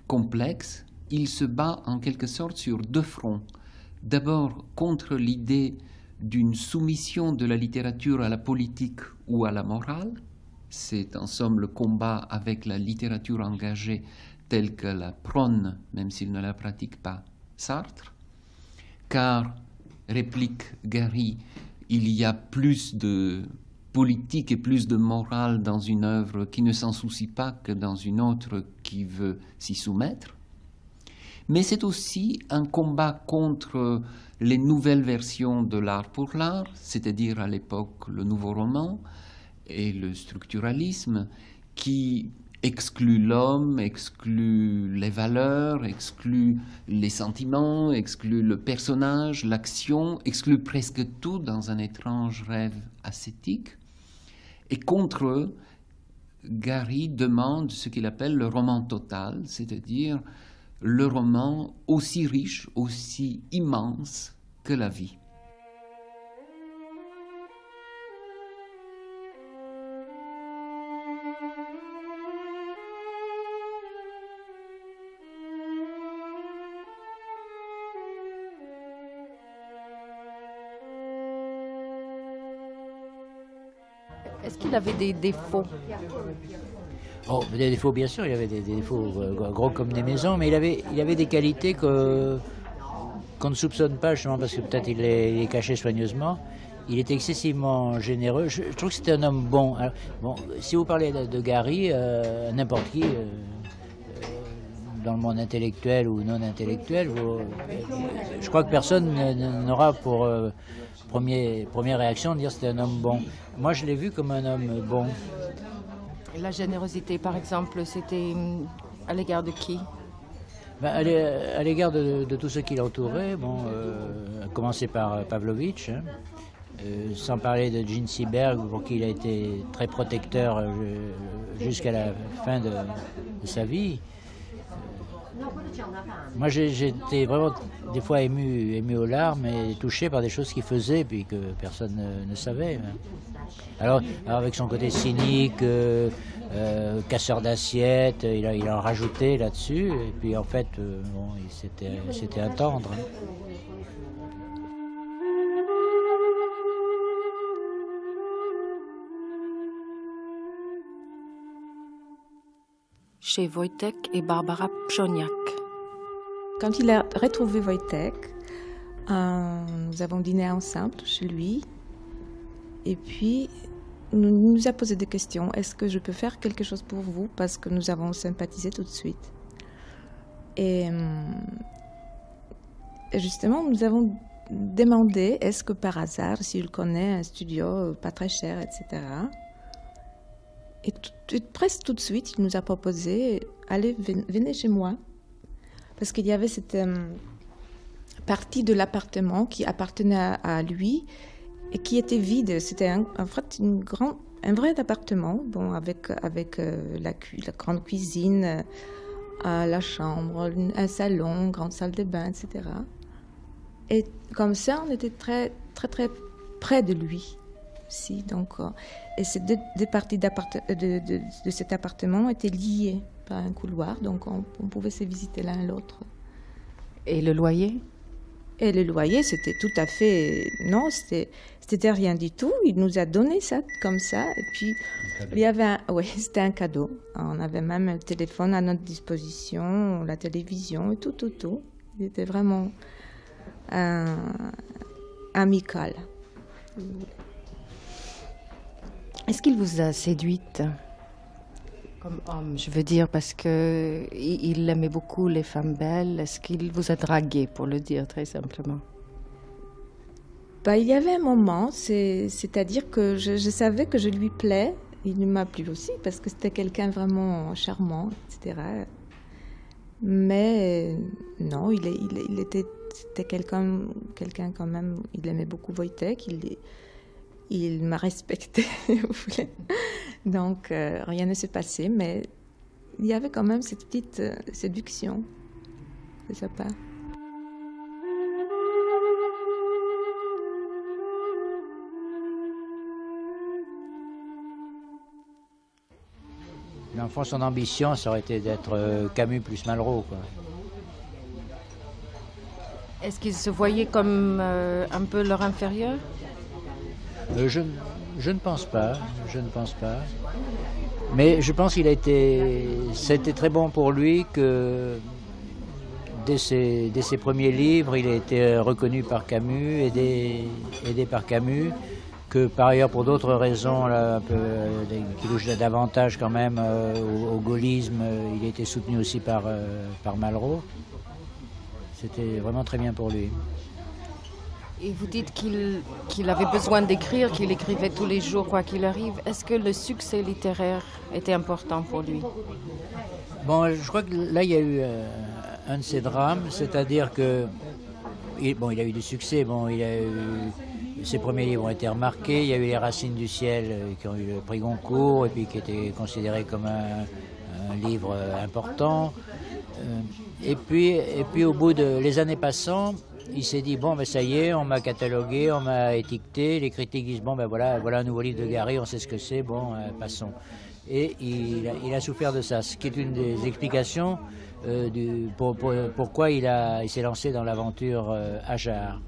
complexe. Il se bat en quelque sorte sur deux fronts. D'abord contre l'idée d'une soumission de la littérature à la politique ou à la morale. C'est en somme le combat avec la littérature engagée telle que la prône, même s'il ne la pratique pas, Sartre, car, réplique Gary, il y a plus de politique et plus de morale dans une œuvre qui ne s'en soucie pas que dans une autre qui veut s'y soumettre. Mais c'est aussi un combat contre les nouvelles versions de l'art pour l'art, c'est-à-dire à, l'époque le nouveau roman et le structuralisme, qui exclut l'homme, exclut les valeurs, exclut les sentiments, exclut le personnage, l'action, exclut presque tout dans un étrange rêve ascétique. Et contre eux, Gary demande ce qu'il appelle le roman total, c'est-à-dire le roman aussi riche, aussi immense que la vie. Est-ce qu'il avait des défauts Oh, des défauts, bien sûr, il avait des, défauts euh, gros comme des maisons, mais il avait, il avait des qualités que, qu'on ne soupçonne pas, justement, parce que peut-être il les, cachait soigneusement. Il était excessivement généreux. Je, trouve que c'était un homme bon. bon, si vous parlez de, Gary, euh, n'importe qui, euh, dans le monde intellectuel ou non intellectuel, je crois que personne n'aura pour premier, première réaction de dire c'était un homme bon. Moi, je l'ai vu comme un homme bon. La générosité, par exemple, c'était hum, à l'égard de qui? Ben, À l'égard de, tous ceux qui l'entouraient, bon, euh, à commencer par euh, Pavlovitch, hein. euh, sans parler de Gene Seberg, pour qui il a été très protecteur jusqu'à la fin de, sa vie. Moi, j'étais vraiment des fois ému, ému aux larmes et touché par des choses qu'il faisait puis que personne ne, savait. Hein. Alors, avec son côté cynique, euh, euh, casseur d'assiettes, il, il a rajouté là-dessus. Et puis en fait, euh, bon, c'était un tendre. Chez Wojtek et Barbara Pchoniak. Quand il a retrouvé Wojtek, nous avons dîné ensemble chez lui. Et puis, nous, nous a posé des questions. Est-ce que je peux faire quelque chose pour vous? Parce que nous avons sympathisé tout de suite. Et, euh, justement, nous avons demandé est-ce que par hasard, s'il connaît un studio pas très cher, etc. Et, presque tout de suite, il nous a proposé allez, venez chez moi. Parce qu'il y avait cette euh, partie de l'appartement qui appartenait à lui et qui était vide. C'était en fait une un vrai appartement, bon, avec, avec euh, la, grande cuisine, euh, la chambre, un salon, grande salle de bain, etc. Et comme ça, on était très, très, très près de lui. Aussi. donc, euh, et ces deux, parties de, de, de, cet appartement étaient liées par un couloir, donc on, on pouvait se visiter l'un l'autre. Et le loyer? Et le loyer, c'était tout à fait. Non, c'était rien du tout. Il nous a donné ça comme ça. Et puis, il y avait un. Oui, c'était un cadeau. On avait même un téléphone à notre disposition, la télévision et tout, tout, tout. Il était vraiment amical. Est-ce qu'il vous a séduite comme homme, je veux dire, parce que il aimait beaucoup les femmes belles. Est-ce qu'il vous a dragué, pour le dire très simplement? Bah, il y avait un moment, c'est-à-dire que je, savais que je lui plais. Il m'a plu aussi parce que c'était quelqu'un vraiment charmant, etc. Mais non, il, était, quelqu'un quand même. Il aimait beaucoup Wojtek. Il, il m'a respecté. Donc, euh, rien ne s'est passé, mais il y avait quand même cette petite euh, séduction de sa part. L'enfant, son ambition, ça aurait été d'être euh, Camus plus Malraux. Est-ce qu'ils se voyaient comme un peu leur inférieur? Euh, je, ne pense pas, je ne pense pas. Mais je pense qu'il a été, c'était très bon pour lui que dès ses, premiers livres, il a été reconnu par Camus, aidé, par Camus, que par ailleurs pour d'autres raisons un peu, euh, qui touchent davantage quand même euh, au, au gaullisme, euh, il a été soutenu aussi par, euh, par Malraux. C'était vraiment très bien pour lui. Et vous dites qu'il qu'il avait besoin d'écrire, qu'il écrivait tous les jours quoi qu'il arrive. Est-ce que le succès littéraire était important pour lui? Bon, je crois que là, il y a eu euh, un de ses drames, c'est-à-dire que, il, bon, il a eu du succès, bon, ses premiers livres ont été remarqués, il y a eu Les Racines du Ciel euh, qui ont eu le prix Goncourt et puis qui étaient considérés comme un, livre euh, important. Et puis, et puis au bout de les années passant, il s'est dit bon ben ça y est, on m'a catalogué, on m'a étiqueté, les critiques disent bon ben voilà, voilà un nouveau livre de Gary, on sait ce que c'est, bon euh, passons. Et il a, souffert de ça, ce qui est une des explications euh, du, pour, pour- pourquoi il, il s'est lancé dans l'aventure euh, Ajar.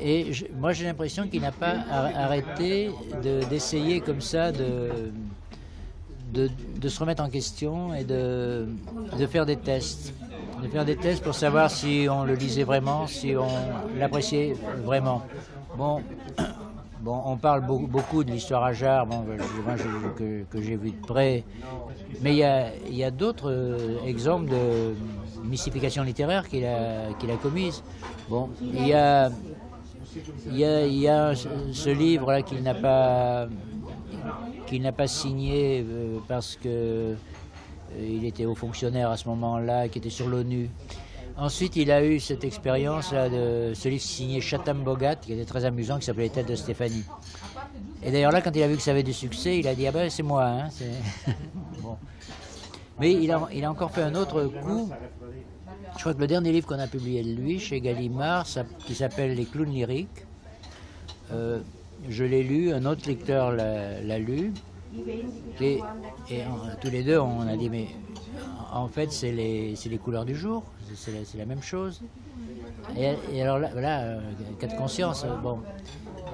Et je- moi j'ai l'impression qu'il n'a pas ar- arrêté de- d'essayer comme ça de, de, de se remettre en question et de, de faire des tests. De faire des tests pour savoir si on le lisait vraiment, si on l'appréciait vraiment. Bon, bon, on parle beaucoup, de l'histoire à Jarre, je- que, j'ai vu de près, mais il y a, d'autres euh, exemples de mystification littéraire qu'il a, qu'il a commises. Bon, il y a, y y a ce, livre-là qu'il n'a pas qu'il n'a pas signé euh, parce que il était haut fonctionnaire à ce moment-là, qui était sur l'ONU. Ensuite, il a eu cette expérience là de ce livre signé Chatham Bogat, qui était très amusant, qui s'appelait Les Têtes de Stéphanie. Et d'ailleurs là, quand il a vu que ça avait du succès, il a dit ah ben c'est moi. Hein. Mais il a, encore fait un autre coup. Je crois que le dernier livre qu'on a publié de lui chez Gallimard, qui s'appelle Les clowns lyriques, euh, je l'ai lu, un autre lecteur l'a lu, et, tous les deux on a dit mais en fait c'est les, les couleurs du jour, c'est la, même chose. Et, alors là, là euh, cas de conscience, euh, bon,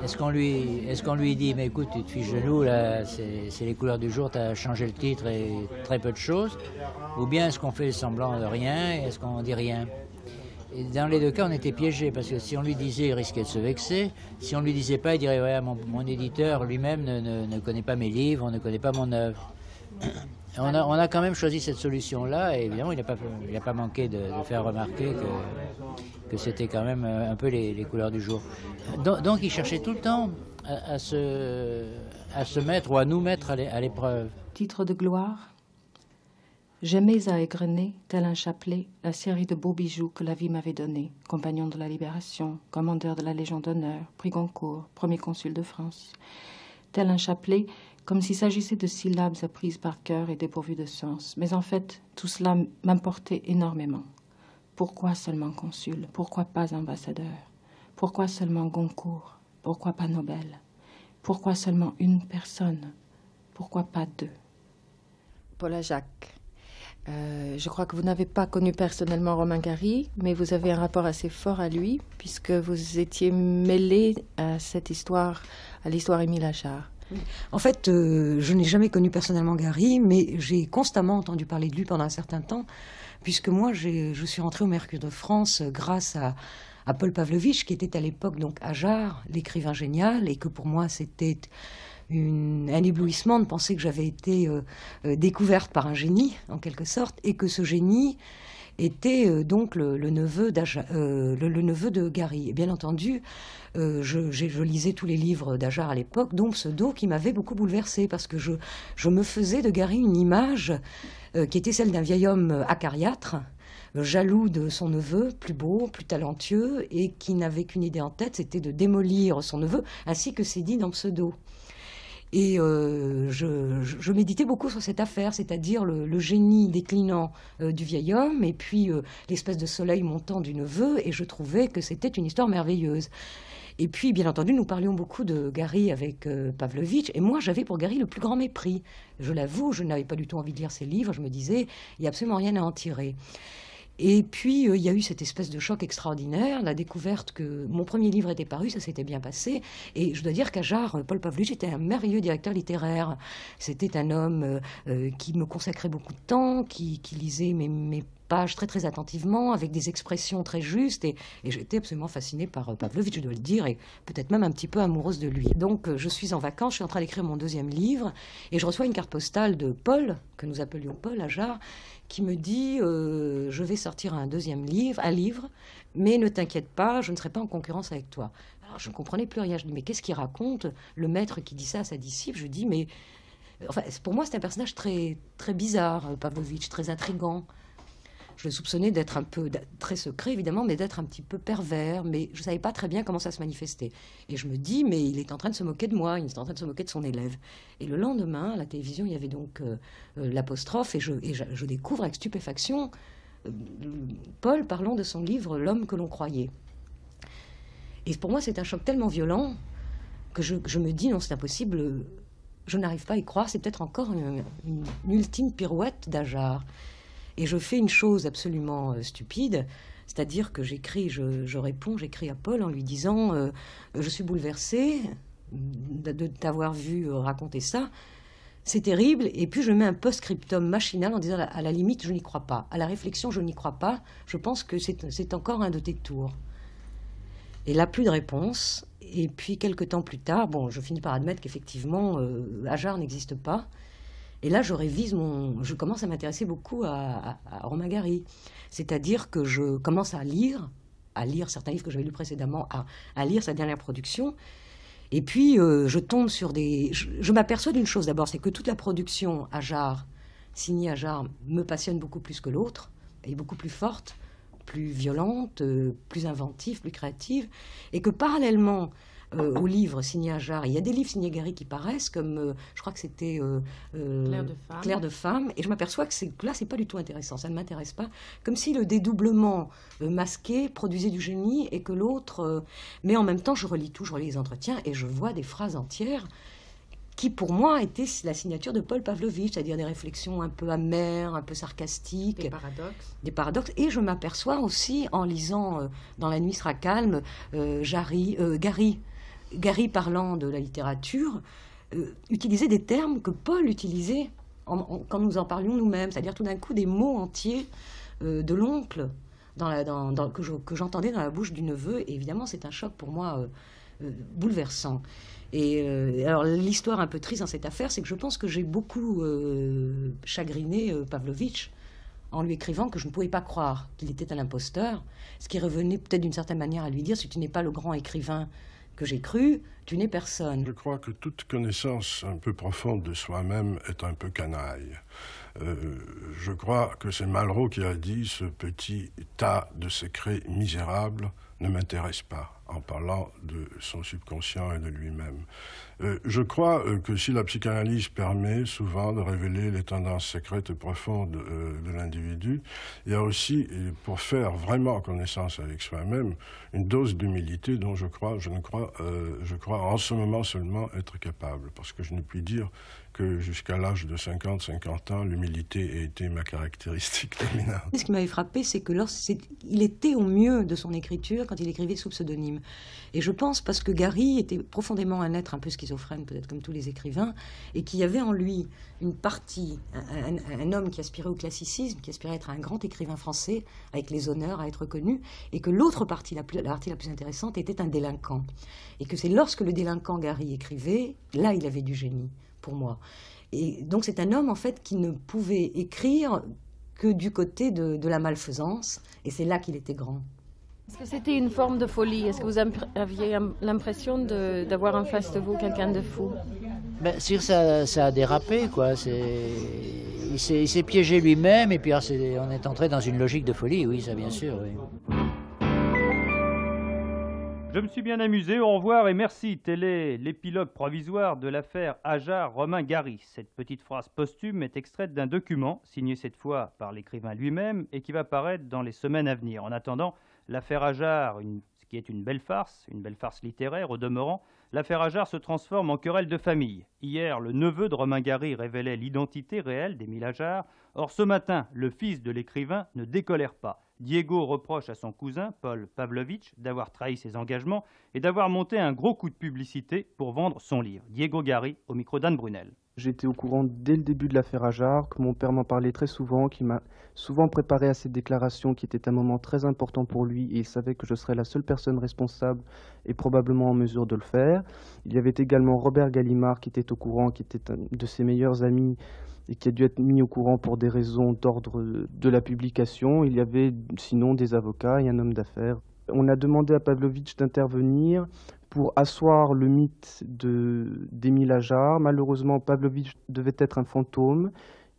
est-ce qu'on lui, est qu'on lui dit mais écoute tu te fiches de nous là, c'est c'est les couleurs du jour, tu as changé le titre et très peu de choses, ou bien est-ce qu'on fait semblant de rien et est-ce qu'on dit rien? Dans les deux cas, on était piégés parce que si on lui disait, il risquait de se vexer. Si on lui disait pas, il dirait mon, éditeur lui-même ne, ne- ne connaît pas mes livres, ne connaît pas mon œuvre. On a, on quand même choisi cette solution-là et évidemment, il n'a pas, manqué de, faire remarquer que, c'était quand même euh, un peu les, couleurs du jour. Donc, il cherchait tout le temps à, se, mettre ou à nous mettre à l'épreuve. Titre de gloire? J'aimais à égrener, tel un chapelet, la série de beaux bijoux que la vie m'avait donnés. Compagnon de la Libération, commandeur de la Légion d'honneur, prix Goncourt, premier consul de France. Tel un chapelet, comme s'il s'agissait de syllabes apprises par cœur et dépourvues de sens. Mais en fait, tout cela m'importait énormément. Pourquoi seulement consul? Pourquoi pas ambassadeur? Pourquoi seulement Goncourt? Pourquoi pas Nobel? Pourquoi seulement une personne? Pourquoi pas deux? Paula Jacques, euh, je crois que vous n'avez pas connu personnellement Romain Gary, mais vous avez un rapport assez fort à lui, puisque vous étiez mêlé à cette histoire, à l'histoire Émile Achard. En fait, euh, je n'ai jamais connu personnellement Gary, mais j'ai constamment entendu parler de lui pendant un certain temps, puisque moi, je suis rentrée au Mercure de France grâce à, à Paul Pavlovitch, qui était à l'époque donc Ajar, l'écrivain génial, et que pour moi, c'était un éblouissement de penser que j'avais été euh, euh, découverte par un génie, en quelque sorte, et que ce génie était euh, donc le, neveu de Gary. Bien entendu, je, lisais tous les livres d'Ajar à l'époque, dont Pseudo, qui m'avait beaucoup bouleversée, parce que je, me faisais de Gary une image qui était celle d'un vieil homme acariâtre, jaloux de son neveu, plus beau, plus talentueux, et qui n'avait qu'une idée en tête, c'était de démolir son neveu, ainsi que c'est dit dans Pseudo. Et euh, je, je- méditais beaucoup sur cette affaire, c'est-à-dire le, le génie déclinant euh, du vieil homme et puis euh, l'espèce de soleil montant du neveu, et je trouvais que c'était une histoire merveilleuse. Et puis, bien entendu, nous parlions beaucoup de Gary avec euh, Pavlovitch, et moi, j'avais pour Gary le plus grand mépris. Je l'avoue, je n'avais pas du tout envie de lire ses livres, je me disais, il n'y a absolument rien à en tirer. Et puis, euh, il y a eu cette espèce de choc extraordinaire, la découverte que mon premier livre était paru, ça s'était bien passé. Et je dois dire qu'Ajar, euh, Paul Pavlovitch, était un merveilleux directeur littéraire. C'était un homme euh, qui me consacrait beaucoup de temps, qui, lisait mes, mes pages très très attentivement, avec des expressions très justes, et, j'étais absolument fascinée par Pavlovitch, je dois le dire, et peut-être même un petit peu amoureuse de lui. Donc je suis en vacances, je suis en train d'écrire mon deuxième livre, et je reçois une carte postale de Paul, que nous appelions Paul Ajar, qui me dit euh, je vais sortir un deuxième livre, un livre, mais ne t'inquiète pas, je ne serai pas en concurrence avec toi. Alors je ne comprenais plus rien. Je dis mais qu'est-ce qu'il raconte Le maître qui dit ça à sa disciple, je dis mais Enfin, pour moi, c'est un personnage très, très bizarre, euh, Pavlovitch, très intrigant. Je le soupçonnais d'être un peu, très secret évidemment, mais d'être un petit peu pervers, mais je ne savais pas très bien comment ça se manifestait. Et je me dis, mais il est en train de se moquer de moi, il est en train de se moquer de son élève. Et le lendemain, à la télévision, il y avait donc euh, euh, l'apostrophe, et, je, découvre avec stupéfaction Paul parlant de son livre L'homme que l'on croyait. Et pour moi, c'est un choc tellement violent que je, je me dis, non, c'est impossible je n'arrive pas à y croire, c'est peut-être encore une, ultime pirouette d'Ajar. Et je fais une chose absolument euh, stupide, c'est-à-dire que j'écris, je, réponds, j'écris à Paul en lui disant euh, Je suis bouleversée de, t'avoir vu euh, raconter ça. C'est terrible. Et puis je mets un post-scriptum machinal en disant à la limite, je n'y crois pas. À la réflexion, je n'y crois pas. Je pense que c'est encore un de tes tours. Et là, plus de réponse. Et puis, quelques temps plus tard, bon, je finis par admettre qu'effectivement, euh, Ajar n'existe pas. Et là, je révise mon. Je commence à m'intéresser beaucoup à, Romain Gary. C'est-à-dire que je commence à lire, à lire certains livres que j'avais lus précédemment, à, lire sa dernière production. Et puis, euh, je tombe sur des. Je, m'aperçois d'une chose d'abord, c'est que toute la production Ajar, signée Ajar, me passionne beaucoup plus que l'autre, et beaucoup plus forte plus violente, euh, plus inventive, plus créative, et que parallèlement euh, aux livres signés Ajar, il y a des livres signés Gary qui paraissent, comme euh, je crois que c'était Claire de femme. et je m'aperçois que, là, c'est pas du tout intéressant, ça ne m'intéresse pas, comme si le dédoublement masqué produisait du génie et que l'autre. mais en même temps, je relis tout, je relis les entretiens et je vois des phrases entières qui pour moi était la signature de Paul Pavlovitch, c'est-à-dire des réflexions un peu amères, un peu sarcastiques. Des paradoxes. Des paradoxes. Et je m'aperçois aussi, en lisant euh, Dans la nuit sera calme, euh, euh, Gary, Gary parlant de la littérature, utiliser des termes que Paul utilisait quand nous en parlions nous-mêmes, c'est-à-dire tout d'un coup des mots entiers de l'oncle que j'entendais dans la bouche du neveu. Évidemment, c'est un choc pour moi bouleversant. Et euh, alors l'histoire un peu triste dans cette affaire, c'est que je pense que j'ai beaucoup euh, chagriné euh, Pavlovitch en lui écrivant que je ne pouvais pas croire qu'il était un imposteur, ce qui revenait peut-être d'une certaine manière à lui dire si tu n'es pas le grand écrivain j'ai cru, tu n'es personne. Je crois que toute connaissance un peu profonde de soi-même est un peu canaille. je crois que c'est Malraux qui a dit ce petit tas de secrets misérables ne m'intéresse pas en parlant de son subconscient et de lui-même. Euh, je crois euh, que si la psychanalyse permet souvent de révéler les tendances secrètes et profondes euh, de l'individu, il y a aussi, pour faire vraiment connaissance avec soi-même, une dose d'humilité dont je crois, je ne crois, je crois en ce moment seulement être capable, parce que je ne puis dire que jusqu'à l'âge de 50, 50 ans, l'humilité a été ma caractéristique dominante. Ce qui m'avait frappé, c'est que il était au mieux de son écriture quand il écrivait sous pseudonyme. Et je pense parce que Gary était profondément un être un peu schizophrène, peut-être comme tous les écrivains, et qu'il y avait en lui une partie, un, homme qui aspirait au classicisme, qui aspirait à être un grand écrivain français, avec les honneurs à être connu, et que l'autre partie, la partie la plus intéressante, était un délinquant. Et que c'est lorsque le délinquant Gary écrivait, là il avait du génie pour moi. Et donc c'est un homme en fait qui ne pouvait écrire que du côté de, la malfaisance, et c'est là qu'il était grand. Est-ce que c'était une forme de folie? Est-ce que vous aviez l'impression d'avoir en face de vous quelqu'un de fou? Ben, ça, ça, a dérapé, quoi. Il s'est piégé lui-même, et puis on est entré dans une logique de folie, oui, ça bien sûr. Oui. Je me suis bien amusé, au revoir et merci. Tel est l'épilogue provisoire de l'affaire Ajar Romain Gary. Cette petite phrase posthume est extraite d'un document, signé cette fois par l'écrivain lui-même, et qui va paraître dans les semaines à venir. En attendant, l'affaire Ajar, ce qui est une belle farce, une belle farce littéraire au demeurant, l'affaire Ajar se transforme en querelle de famille. Hier, le neveu de Romain Gary révélait l'identité réelle d'Émile Ajar. Or, ce matin, le fils de l'écrivain ne décolère pas. Diego reproche à son cousin, Paul Pavlovitch, d'avoir trahi ses engagements et d'avoir monté un gros coup de publicité pour vendre son livre. Diego Gary, au micro d'Anne Brunel. J'étais au courant dès le début de l'affaire Ajar, que mon père m'en parlait très souvent, qu'il m'a souvent préparé à cette déclaration qui était un moment très important pour lui et il savait que je serais la seule personne responsable et probablement en mesure de le faire. Il y avait également Robert Gallimard qui était au courant, qui était un de ses meilleurs amis et qui a dû être mis au courant pour des raisons d'ordre de la publication. Il y avait sinon des avocats et un homme d'affaires. On a demandé à Pavlovitch d'intervenir pour asseoir le mythe d'Émile Ajar. Malheureusement, Pavlovitch devait être un fantôme.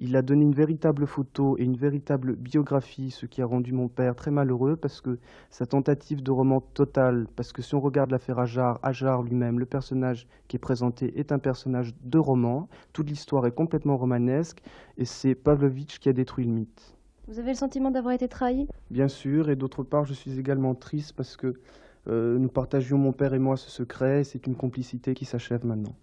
Il a donné une véritable photo et une véritable biographie, ce qui a rendu mon père très malheureux parce que sa tentative de roman total, parce que si on regarde l'affaire Ajar, Ajar lui-même, le personnage qui est présenté est un personnage de roman. Toute l'histoire est complètement romanesque et c'est Pavlovitch qui a détruit le mythe. Vous avez le sentiment d'avoir été trahi? Bien sûr, et d'autre part, je suis également triste parce que euh, nous partagions, mon père et moi, ce secret, et c'est une complicité qui s'achève maintenant.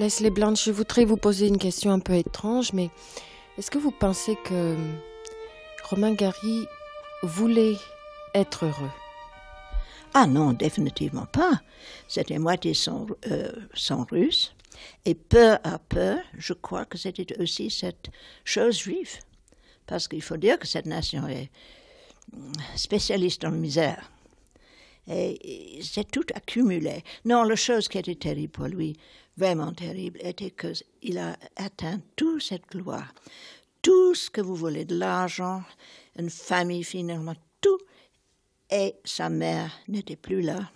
Leslie Blanche, je voudrais vous poser une question un peu étrange, mais est-ce que vous pensez que Romain Gary voulait être heureux? Ah non, définitivement pas. C'était moitié sans, euh, russe. Et peu à peu, je crois que c'était aussi cette chose juive. Parce qu'il faut dire que cette nation est spécialiste en misère. Et c'est tout accumulé. Non, la chose qui était terrible pour lui, vraiment terrible, était qu'il a atteint toute cette gloire. Tout ce que vous voulez, de l'argent, une famille finalement, tout. Et sa mère n'était plus là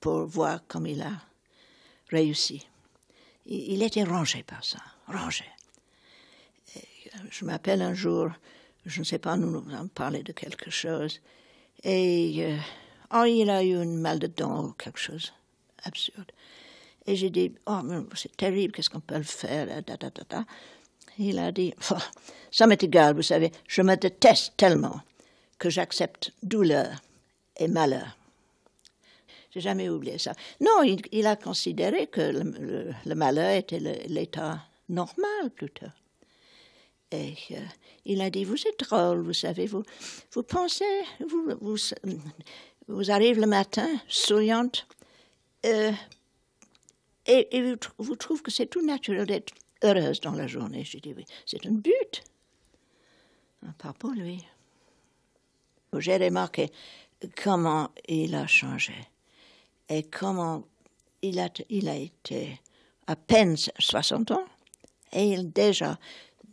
pour voir comme il a réussi. Il était rangé par ça, rangé. je m'appelle un jour, je ne sais pas, nous nous avons parlé de quelque chose, et euh, oh, il a eu une mal de dents ou quelque chose absurde. Et j'ai dit, oh, c'est terrible, qu'est-ce qu'on peut le faire Il a dit, oh, ça m'est égal, vous savez, je me déteste tellement que j'accepte douleur et malheur. J'ai jamais oublié ça. Non, il, a considéré que le, malheur était l'état normal plutôt. Et euh, il a dit, vous êtes drôle, vous savez, vous, vous pensez, vous, vous, vous arrivez le matin, souriante, euh, et, vous, trouvez que c'est tout naturel d'être heureuse dans la journée. Je dis oui, c'est un but. Pas pour lui. J'ai remarqué comment il a changé et comment il a, il a été à peine 60 ans et il déjà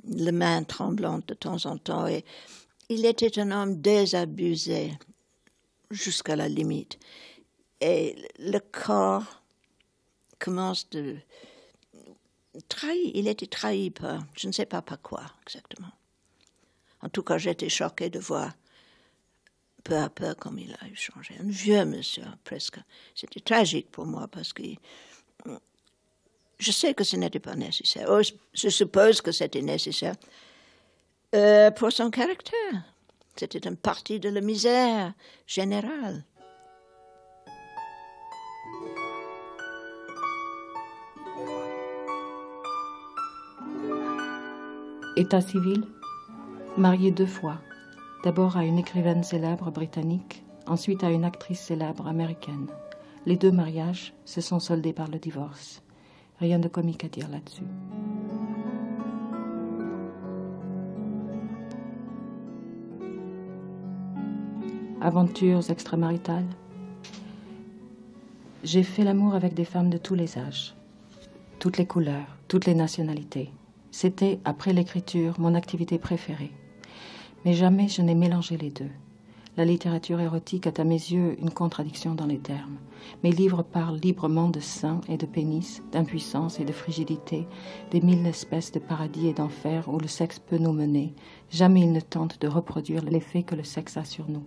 les mains tremblantes de temps en temps et il était un homme désabusé jusqu'à la limite et le corps commence de trahir. Il était trahi par, je ne sais pas par quoi exactement. En tout cas, j'étais choquée de voir peu à peu comme il a changé. Un vieux monsieur, presque. C'était tragique pour moi parce que je sais que ce n'était pas nécessaire. Oh, je suppose que c'était nécessaire euh, pour son caractère. C'était une partie de la misère générale. État civil, marié deux fois, d'abord à une écrivaine célèbre britannique, ensuite à une actrice célèbre américaine. Les deux mariages se sont soldés par le divorce. Rien de comique à dire là-dessus. Aventures extramaritales. J'ai fait l'amour avec des femmes de tous les âges, toutes les couleurs, toutes les nationalités. C'était, après l'écriture, mon activité préférée. Mais jamais je n'ai mélangé les deux. La littérature érotique est à mes yeux une contradiction dans les termes. Mes livres parlent librement de seins et de pénis, d'impuissance et de frigidité, des mille espèces de paradis et d'enfer où le sexe peut nous mener. Jamais ils ne tentent de reproduire l'effet que le sexe a sur nous.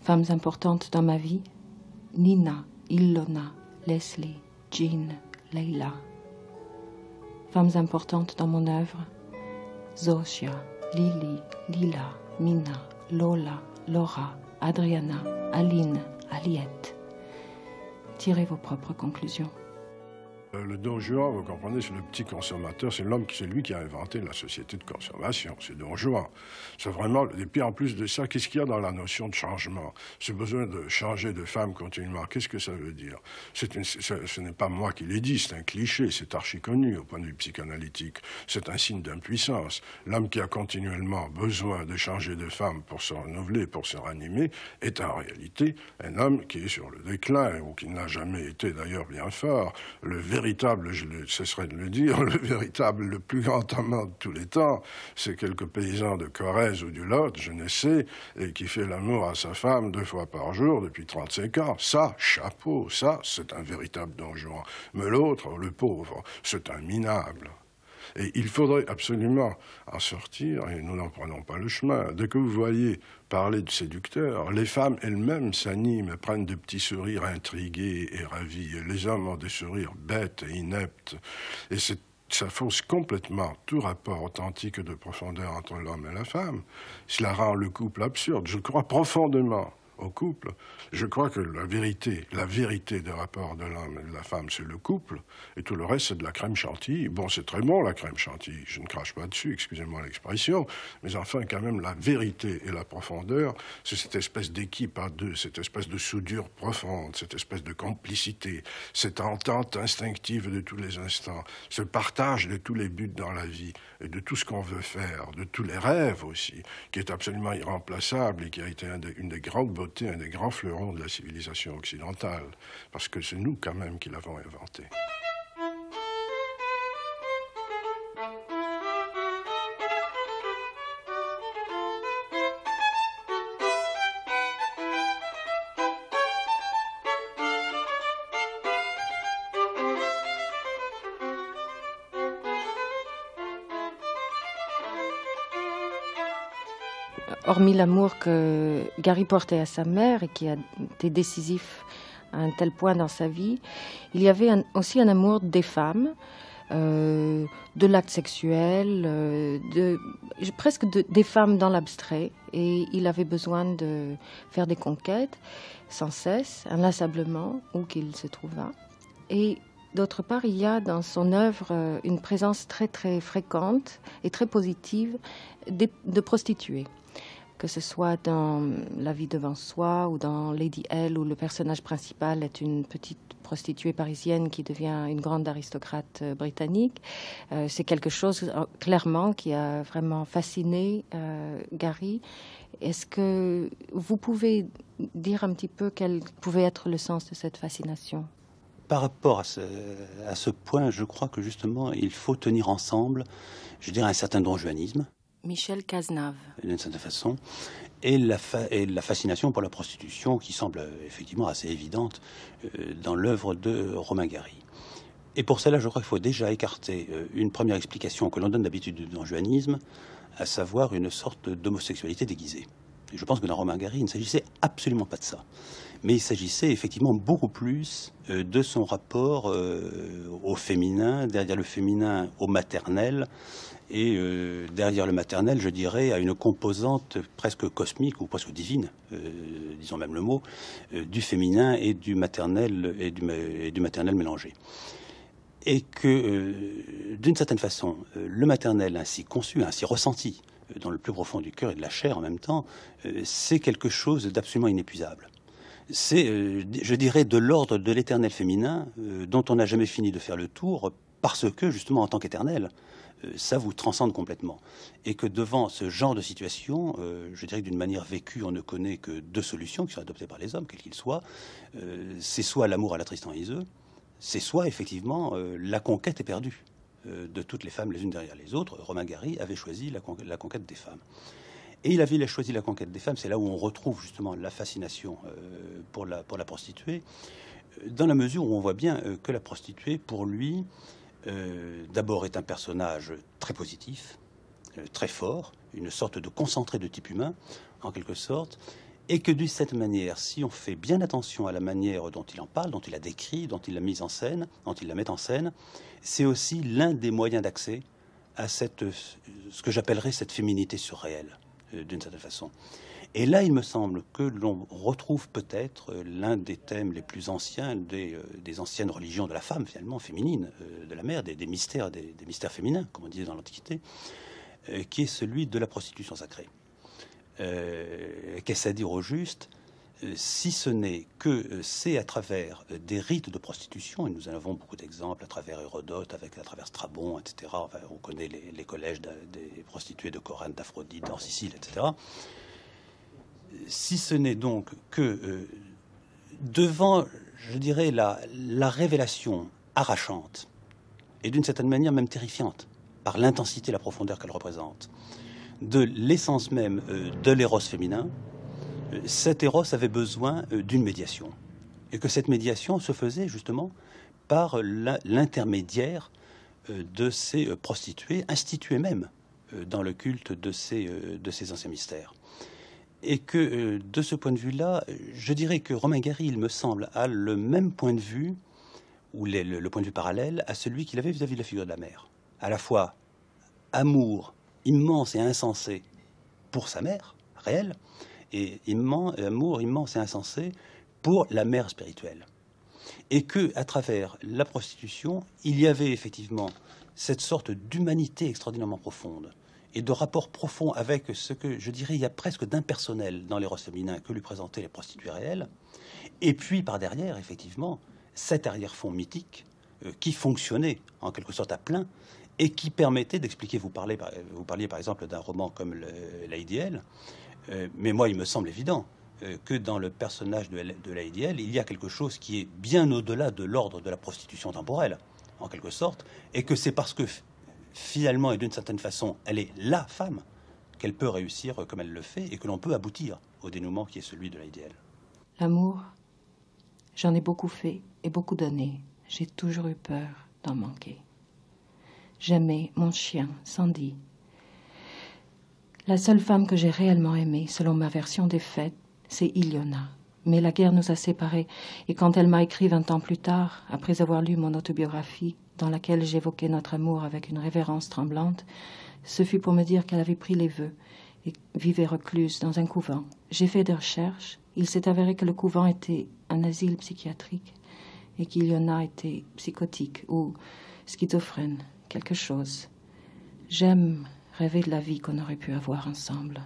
Femmes importantes dans ma vie Nina, Ilona, Leslie, Jean, Leila femmes importantes dans mon œuvre Zosia, Lily, Lila, Mina, Lola, Laura, Adriana, Aline, Aliette. Tirez vos propres conclusions. Euh, le Don Juan, vous comprenez, c'est le petit consommateur, c'est l'homme, c'est lui qui a inventé la société de consommation, c'est Don Juan. C'est vraiment, et puis en plus de ça, qu'est-ce qu'il y a dans la notion de changement? Ce besoin de changer de femme continuellement, qu'est-ce que ça veut dire? Ce n'est pas moi qui l'ai dit, c'est un cliché, c'est archi connu au point de vue psychanalytique. C'est un signe d'impuissance. L'homme qui a continuellement besoin de changer de femme pour se renouveler, pour se ranimer, est en réalité un homme qui est sur le déclin, ou qui n'a jamais été d'ailleurs bien fort. Le véritable, je ne cesserai de le dire, le véritable, le plus grand amant de tous les temps, c'est quelques paysans de Corrèze ou du Lot, je ne sais, et qui fait l'amour à sa femme deux fois par jour depuis 35 ans. Ça, chapeau, ça, c'est un véritable donjon. Mais l'autre, le pauvre, c'est un minable. Et il faudrait absolument en sortir, et nous n'en prenons pas le chemin. Dès que vous voyez parler de séducteurs, les femmes elles-mêmes s'animent, prennent de petits sourires intrigués et ravis. Les hommes ont des sourires bêtes et ineptes. Et ça fausse complètement tout rapport authentique de profondeur entre l'homme et la femme. Cela rend le couple absurde. Je crois profondément au couple. Je crois que la vérité, la vérité des rapports de l'homme et de la femme, c'est le couple, et tout le reste, c'est de la crème chantilly. Bon, c'est très bon, la crème chantilly, je ne crache pas dessus, excusez-moi l'expression, mais enfin, quand même, la vérité et la profondeur, c'est cette espèce d'équipe à deux, cette espèce de soudure profonde, cette espèce de complicité, cette entente instinctive de tous les instants, ce partage de tous les buts dans la vie, et de tout ce qu'on veut faire, de tous les rêves aussi, qui est absolument irremplaçable et qui a été une des grandes beautés un des grands fleurons de la civilisation occidentale, parce que c'est nous quand même qui l'avons inventé. Hormis l'amour que Gary portait à sa mère et qui a été décisif à un tel point dans sa vie, il y avait aussi un amour des femmes, euh, de l'acte sexuel, euh, presque des femmes dans l'abstrait. Et il avait besoin de faire des conquêtes sans cesse, inlassablement, où qu'il se trouvât. Et d'autre part, il y a dans son œuvre euh, une présence très très fréquente et très positive de prostituées que ce soit dans La vie devant soi ou dans Lady L, où le personnage principal est une petite prostituée parisienne qui devient une grande aristocrate euh, britannique. Euh, c'est quelque chose euh, clairement qui a vraiment fasciné Gary. Est-ce que vous pouvez dire un petit peu quel pouvait être le sens de cette fascination? Par rapport à ce, à ce, point, je crois que justement, il faut tenir ensemble, je dirais, un certain donjuanisme, Michel Cazenave. D'une certaine façon. Et la, fascination pour la prostitution qui semble euh, effectivement assez évidente euh, dans l'œuvre de Romain Gary. Et pour cela, je crois qu'il faut déjà écarter euh, une première explication que l'on donne d'habitude dans le juanisme, à savoir une sorte d'homosexualité déguisée. Je pense que dans Romain Gary, il ne s'agissait absolument pas de ça. Mais il s'agissait effectivement beaucoup plus de son rapport au féminin, derrière le féminin au maternel, et euh, derrière le maternel, je dirais, à une composante presque cosmique ou presque divine, euh, disons même le mot, euh, du féminin et du maternel et du, et du maternel mélangé. Et que, d'une certaine façon, le maternel ainsi conçu, ainsi ressenti, dans le plus profond du cœur et de la chair en même temps, c'est quelque chose d'absolument inépuisable. C'est, je dirais, de l'ordre de l'éternel féminin dont on n'a jamais fini de faire le tour parce que, justement, en tant qu'éternel, ça vous transcende complètement. Et que devant ce genre de situation, euh, je dirais que d'une manière vécue, on ne connaît que deux solutions qui sont adoptées par les hommes, quels qu'ils soient. Euh, c'est soit l'amour à la Tristan Iseux, c'est soit effectivement la conquête est perdue de toutes les femmes les unes derrière les autres. Romain Gary avait choisi la, conquête des femmes. Et il avait choisi la conquête des femmes, c'est là où on retrouve justement la fascination pour la prostituée, dans la mesure où on voit bien que la prostituée, pour lui, euh, d'abord est un personnage très positif, euh, très fort, une sorte de concentré de type humain, en quelque sorte, et que de cette manière, si on fait bien attention à la manière dont il en parle, dont il la décrit, dont il la mise en scène, dont il la met en scène, c'est aussi l'un des moyens d'accès à cette, ce que j'appellerais cette féminité surréelle, euh, d'une certaine façon. Et là, il me semble que l'on retrouve peut-être l'un des thèmes les plus anciens des, anciennes religions de la femme, finalement, féminine, de la mère, des, mystères, des, mystères féminins, comme on disait dans l'Antiquité, qui est celui de la prostitution sacrée. Qu'est-ce à dire au juste? Euh, si ce n'est que euh, c'est à travers euh, des rites de prostitution, et nous en avons beaucoup d'exemples à travers Hérodote, avec, à travers Strabon, etc. on connaît les, collèges des prostituées de Corinthe, d'Aphrodite, en Sicile, etc. Si ce n'est donc que devant, je dirais, la, la révélation arrachante, et d'une certaine manière même terrifiante, par l'intensité et la profondeur qu'elle représente, de l'essence même de l'éros féminin, cet Eros avait besoin euh, d'une médiation. Et que cette médiation se faisait justement par l'intermédiaire euh, de ces euh, prostituées, instituées même dans le culte de ces anciens mystères. Et que de ce point de vue-là, je dirais que Romain Gary, il me semble, a le même point de vue, ou le, point de vue parallèle, à celui qu'il avait vis-à-vis -vis de la figure de la mère. À la fois amour immense et insensé pour sa mère, réelle, et immense, amour immense et insensé pour la mère spirituelle. Et que, à travers la prostitution, il y avait effectivement cette sorte d'humanité extraordinairement profonde et de rapport profond avec ce que je dirais il y a presque d'impersonnel dans les rôles féminins que lui présentaient les prostituées réelles. Et puis par derrière, effectivement, cet arrière-fond mythique euh, qui fonctionnait en quelque sorte à plein et qui permettait d'expliquer. Vous, parlez, vous parliez par exemple d'un roman comme l'AIDL, euh, mais moi, il me semble évident euh, que dans le personnage de, de il y a quelque chose qui est bien au-delà de l'ordre de la prostitution temporelle, en quelque sorte, et que c'est parce que finalement et d'une certaine façon, elle est la femme qu'elle peut réussir comme elle le fait et que l'on peut aboutir au dénouement qui est celui de l'AIDL. L'amour, j'en ai beaucoup fait et beaucoup donné. J'ai toujours eu peur d'en manquer. J'aimais mon chien, Sandy, la seule femme que j'ai réellement aimée, selon ma version des faits, c'est Iliona. Mais la guerre nous a séparés, et quand elle m'a écrit vingt ans plus tard, après avoir lu mon autobiographie, dans laquelle j'évoquais notre amour avec une révérence tremblante, ce fut pour me dire qu'elle avait pris les vœux et vivait recluse dans un couvent. J'ai fait des recherches. Il s'est avéré que le couvent était un asile psychiatrique et qu'Iliona était psychotique ou schizophrène, quelque chose. J'aime rêver de la vie qu'on aurait pu avoir ensemble.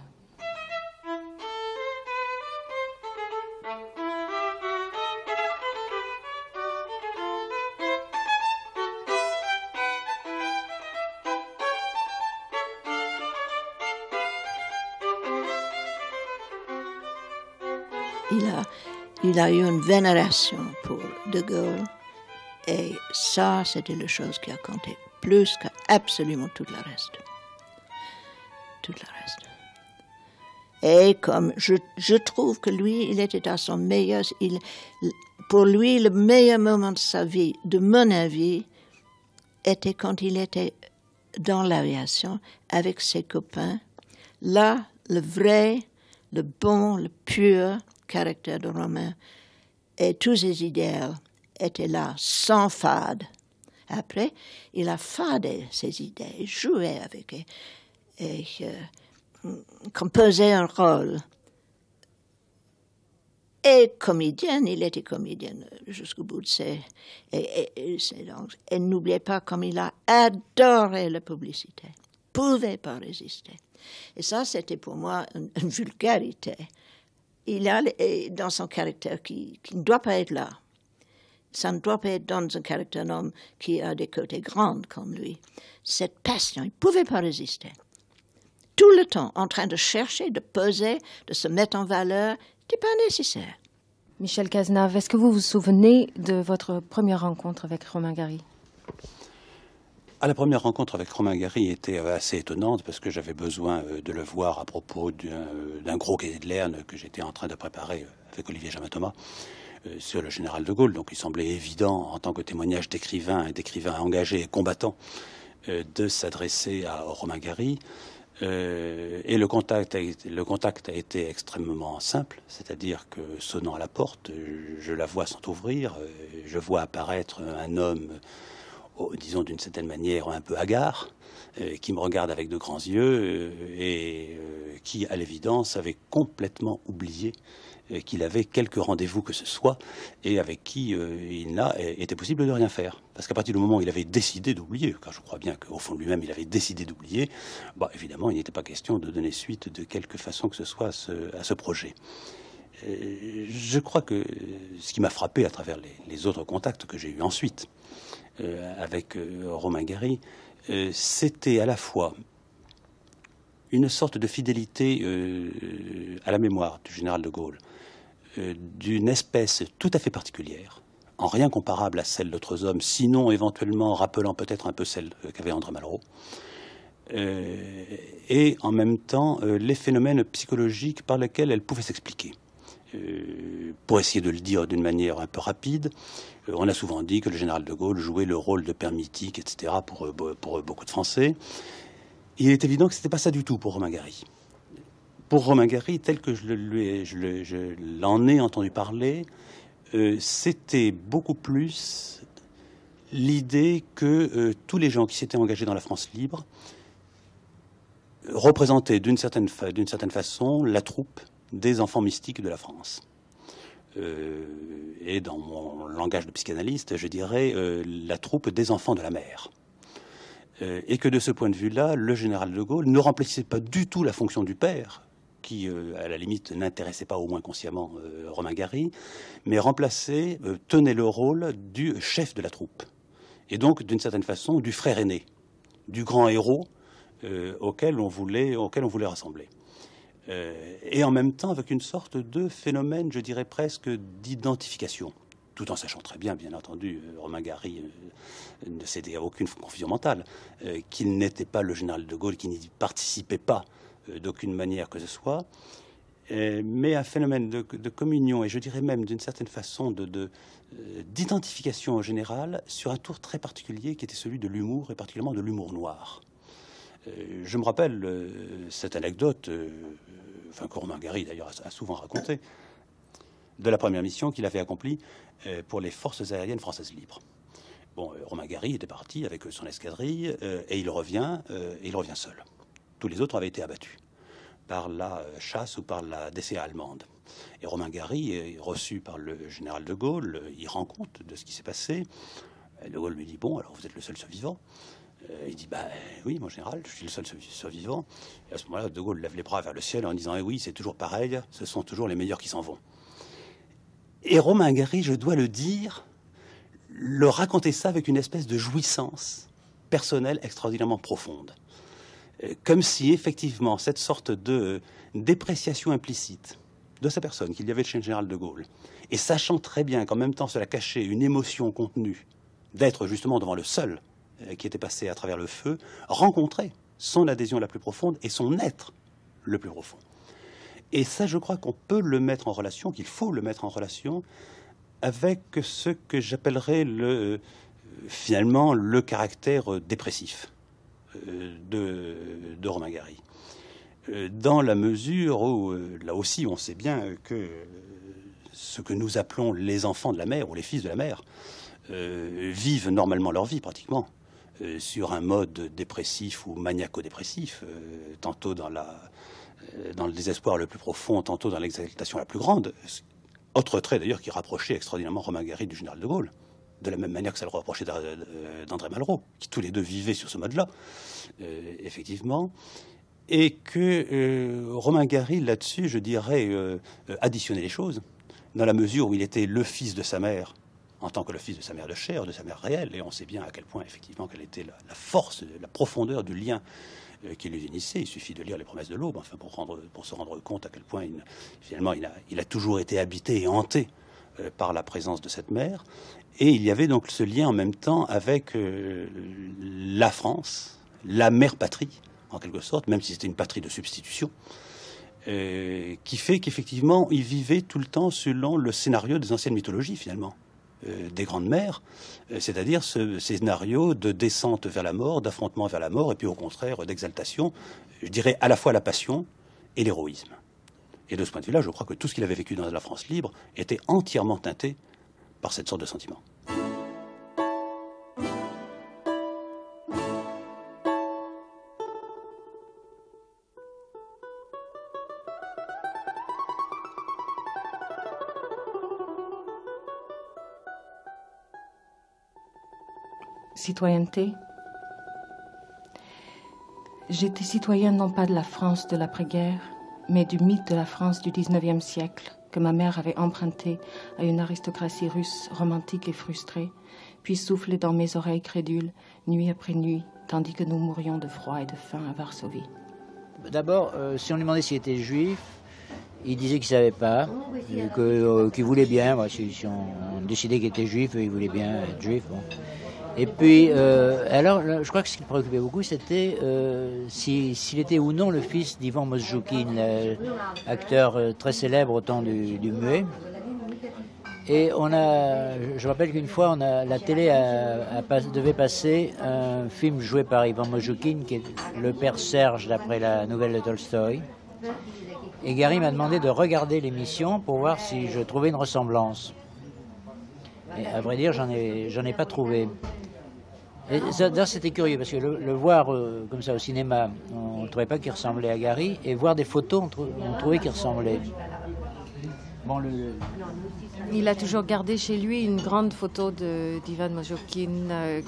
Il a eu une vénération pour De Gaulle et ça, c'était la chose qui a compté plus qu'absolument tout le reste tout le reste. Et comme je, trouve que lui, il était à son meilleur, il, pour lui, le meilleur moment de sa vie, de mon avis, était quand il était dans l'aviation avec ses copains. Là, le vrai, le bon, le pur caractère de Romain et tous ses idéaux étaient là, sans fade. Après, il a fadé ses idées, joué avec et euh, composait un rôle. Et comédienne, il était comédienne jusqu'au bout de ses. Et, et, n'oubliez pas comme il a adoré la publicité. Pouvait pas résister. Et ça, c'était pour moi une, vulgarité. Il a dans son caractère qui, ne doit pas être là. Ça ne doit pas être dans un caractère d'homme qui a des côtés grands comme lui. Cette passion, il ne pouvait pas résister tout le temps en train de chercher, de peser, de se mettre en valeur, n'est pas nécessaire. Michel Cazenave, est-ce que vous vous souvenez de votre première rencontre avec Romain Gary? Ah, la première rencontre avec Romain Gary était euh, assez étonnante parce que j'avais besoin euh, de le voir à propos euh, d'un gros cahier de Lerne que j'étais en train de préparer avec Olivier Jamin Thomas sur le général de Gaulle. Donc il semblait évident, en tant que témoignage d'écrivain et d'écrivain engagé et combattant, de s'adresser à Romain Gary. Euh, et le contact, a, le contact a été extrêmement simple, c'est-à-dire que sonnant à la porte, je la vois s'entrouvrir, euh, je vois apparaître un homme disons d'une certaine manière, un peu hagard, qui me regarde avec de grands yeux et qui, à l'évidence, avait complètement oublié qu'il avait quelques rendez-vous que ce soit et avec qui il n'a été possible de rien faire. Parce qu'à partir du moment où il avait décidé d'oublier, car je crois bien qu'au fond de lui-même il avait décidé d'oublier, bah, évidemment il n'était pas question de donner suite de quelque façon que ce soit à ce, projet. je crois que ce qui m'a frappé à travers les, autres contacts que j'ai eus ensuite euh, avec euh, Romain Gary, euh, c'était à la fois une sorte de fidélité à la mémoire du général de Gaulle, d'une espèce tout à fait particulière, en rien comparable à celle d'autres hommes, sinon éventuellement rappelant peut-être un peu celle qu'avait André Malraux. et en même temps les phénomènes psychologiques par lesquels elle pouvait s'expliquer. pour essayer de le dire d'une manière un peu rapide, euh, on a souvent dit que le général de Gaulle jouait le rôle de père mythique, etc., pour, euh, pour beaucoup de Français. Il est évident que ce n'était pas ça du tout pour Romain Gary. Pour Romain Gary, tel que je l'en ai entendu parler, euh, c'était beaucoup plus l'idée que tous les gens qui s'étaient engagés dans la France libre représentaient d'une certaine façon la troupe des enfants mystiques de la France. Euh, et dans mon langage de psychanalyste, je dirais euh, la troupe des enfants de la mer. Euh, et que de ce point de vue-là, le général de Gaulle ne remplissait pas du tout la fonction du père, qui, à la limite, n'intéressait pas au moins consciemment Romain Gary, mais remplaçait, tenait le rôle du chef de la troupe. Et donc, d'une certaine façon, du frère aîné, du grand héros auquel, on voulait, auquel on voulait rassembler. Euh, et en même temps avec une sorte de phénomène, je dirais presque d'identification, tout en sachant très bien, bien entendu, euh, Romain Gary euh, ne cédait à aucune confusion mentale, qu'il n'était pas le général de Gaulle, qu'il n'y participait pas d'aucune manière que ce soit, mais un phénomène de, communion et je dirais même d'une certaine façon de, d'identification en général sur un tour très particulier qui était celui de l'humour et particulièrement de l'humour noir. Je me rappelle cette anecdote enfin que Romain Gary d'ailleurs a souvent raconté, de la première mission qu'il avait accomplie euh, pour les forces aériennes françaises libres. Bon, euh, Romain Gary était parti avec son escadrille euh, et il revient, et il revient seul. Tous les autres avaient été abattus par la chasse ou par la DCA allemande. Et Romain Gary est reçu par le général de Gaulle, il rend compte de ce qui s'est passé. De Gaulle lui dit Bon, alors vous êtes le seul survivant. Euh, il dit bah oui, mon général, je suis le seul survivant. Et à ce moment-là, De Gaulle lève les bras vers le ciel en disant eh oui, c'est toujours pareil, ce sont toujours les meilleurs qui s'en vont. Et Romain Gary, je dois le dire, le raconter ça avec une espèce de jouissance personnelle extraordinairement profonde. Euh, comme si effectivement cette sorte de dépréciation implicite de sa personne qu'il y avait chez le général de Gaulle, et sachant très bien qu'en même temps cela cachait une émotion contenue d'être justement devant le seul euh, qui était passé à travers le feu, rencontrait son adhésion la plus profonde et son être le plus profond. Et ça, je crois qu'on peut le mettre en relation, qu'il faut le mettre en relation avec ce que j'appellerais le, euh, finalement le caractère dépressif euh, de, de Romain Gary. Dans la mesure où, là aussi, on sait bien que ce que nous appelons les enfants de la mer ou les fils de la mer vivent normalement leur vie pratiquement euh, sur un mode dépressif ou maniaco-dépressif, euh, tantôt dans, euh, dans le désespoir le plus profond, tantôt dans l'exaltation la plus grande. Autre trait d'ailleurs qui rapprochait extraordinairement Romain Gary du général de Gaulle, de la même manière que ça le rapprochait d'André Malraux, qui tous les deux vivaient sur ce mode-là, effectivement. Et que Romain Gary, là-dessus, je dirais, additionnait les choses, dans la mesure où il était le fils de sa mère, en tant que le fils de sa mère de chair, de sa mère réelle, et on sait bien à quel point, effectivement, quelle était la, force, la profondeur du lien euh, qui les unissait. Il suffit de lire les promesses de l'aube, enfin, pour, se rendre compte à quel point, finalement, il a, il a, toujours été habité et hanté euh, par la présence de cette mère. Et il y avait donc ce lien en même temps avec euh, la France, la mère patrie, en quelque sorte, même si c'était une patrie de substitution. qui fait qu'effectivement, il vivait tout le temps selon le scénario des anciennes mythologies, finalement. Euh, des grandes mers, euh, c'est-à-dire ce scénario de descente vers la mort, d'affrontement vers la mort, et puis au contraire d'exaltation, je dirais à la fois la passion et l'héroïsme. Et de ce point de vue-là, je crois que tout ce qu'il avait vécu dans la France libre était entièrement teinté par cette sorte de sentiment. Citoyenneté J'étais citoyenne non pas de la France de l'après-guerre, mais du mythe de la France du XIXe siècle que ma mère avait emprunté à une aristocratie russe romantique et frustrée, puis soufflé dans mes oreilles crédules, nuit après nuit, tandis que nous mourions de froid et de faim à Varsovie. D'abord, euh, si on lui demandait s'il était juif, il disait qu'il savait pas, euh, qu'il voulait bien. si, on, décidait qu'il était juif, il voulait bien être juif. Et puis, euh, alors, je crois que ce qui le préoccupait beaucoup, c'était s'il était ou non le fils d'Ivan Mosjoukine, acteur très célèbre au temps du, muet. Et on a, je rappelle qu'une fois, on a, la télé devait passer un film joué par Ivan Mojoukine, qui est le père Serge d'après la nouvelle de Tolstoï. Et Gary m'a demandé de regarder l'émission pour voir si je trouvais une ressemblance. Et à vrai dire, j'en ai, j'en ai pas trouvé. D'ailleurs, c'était curieux parce que le, voir euh, comme ça au cinéma, on ne trouvait pas qu'il ressemblait à Gary, et voir des photos, on, on trouvait qu'il ressemblait. Bon, le, il a toujours gardé chez lui une grande photo d'Ivan Mojokin euh,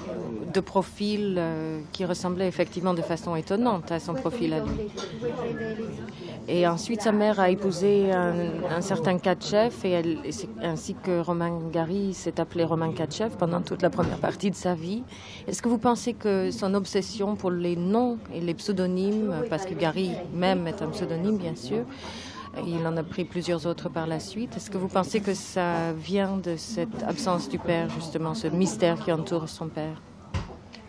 de profil euh, qui ressemblait effectivement de façon étonnante à son profil à lui. Et ensuite, sa mère a épousé un, certain Katchev, et ainsi que Romain Gary s'est appelé Romain Katchev pendant toute la première partie de sa vie. Est-ce que vous pensez que son obsession pour les noms et les pseudonymes, parce que Gary même est un pseudonyme bien sûr, il en a pris plusieurs autres par la suite. Est-ce que vous pensez que ça vient de cette absence du père, justement, ce mystère qui entoure son père?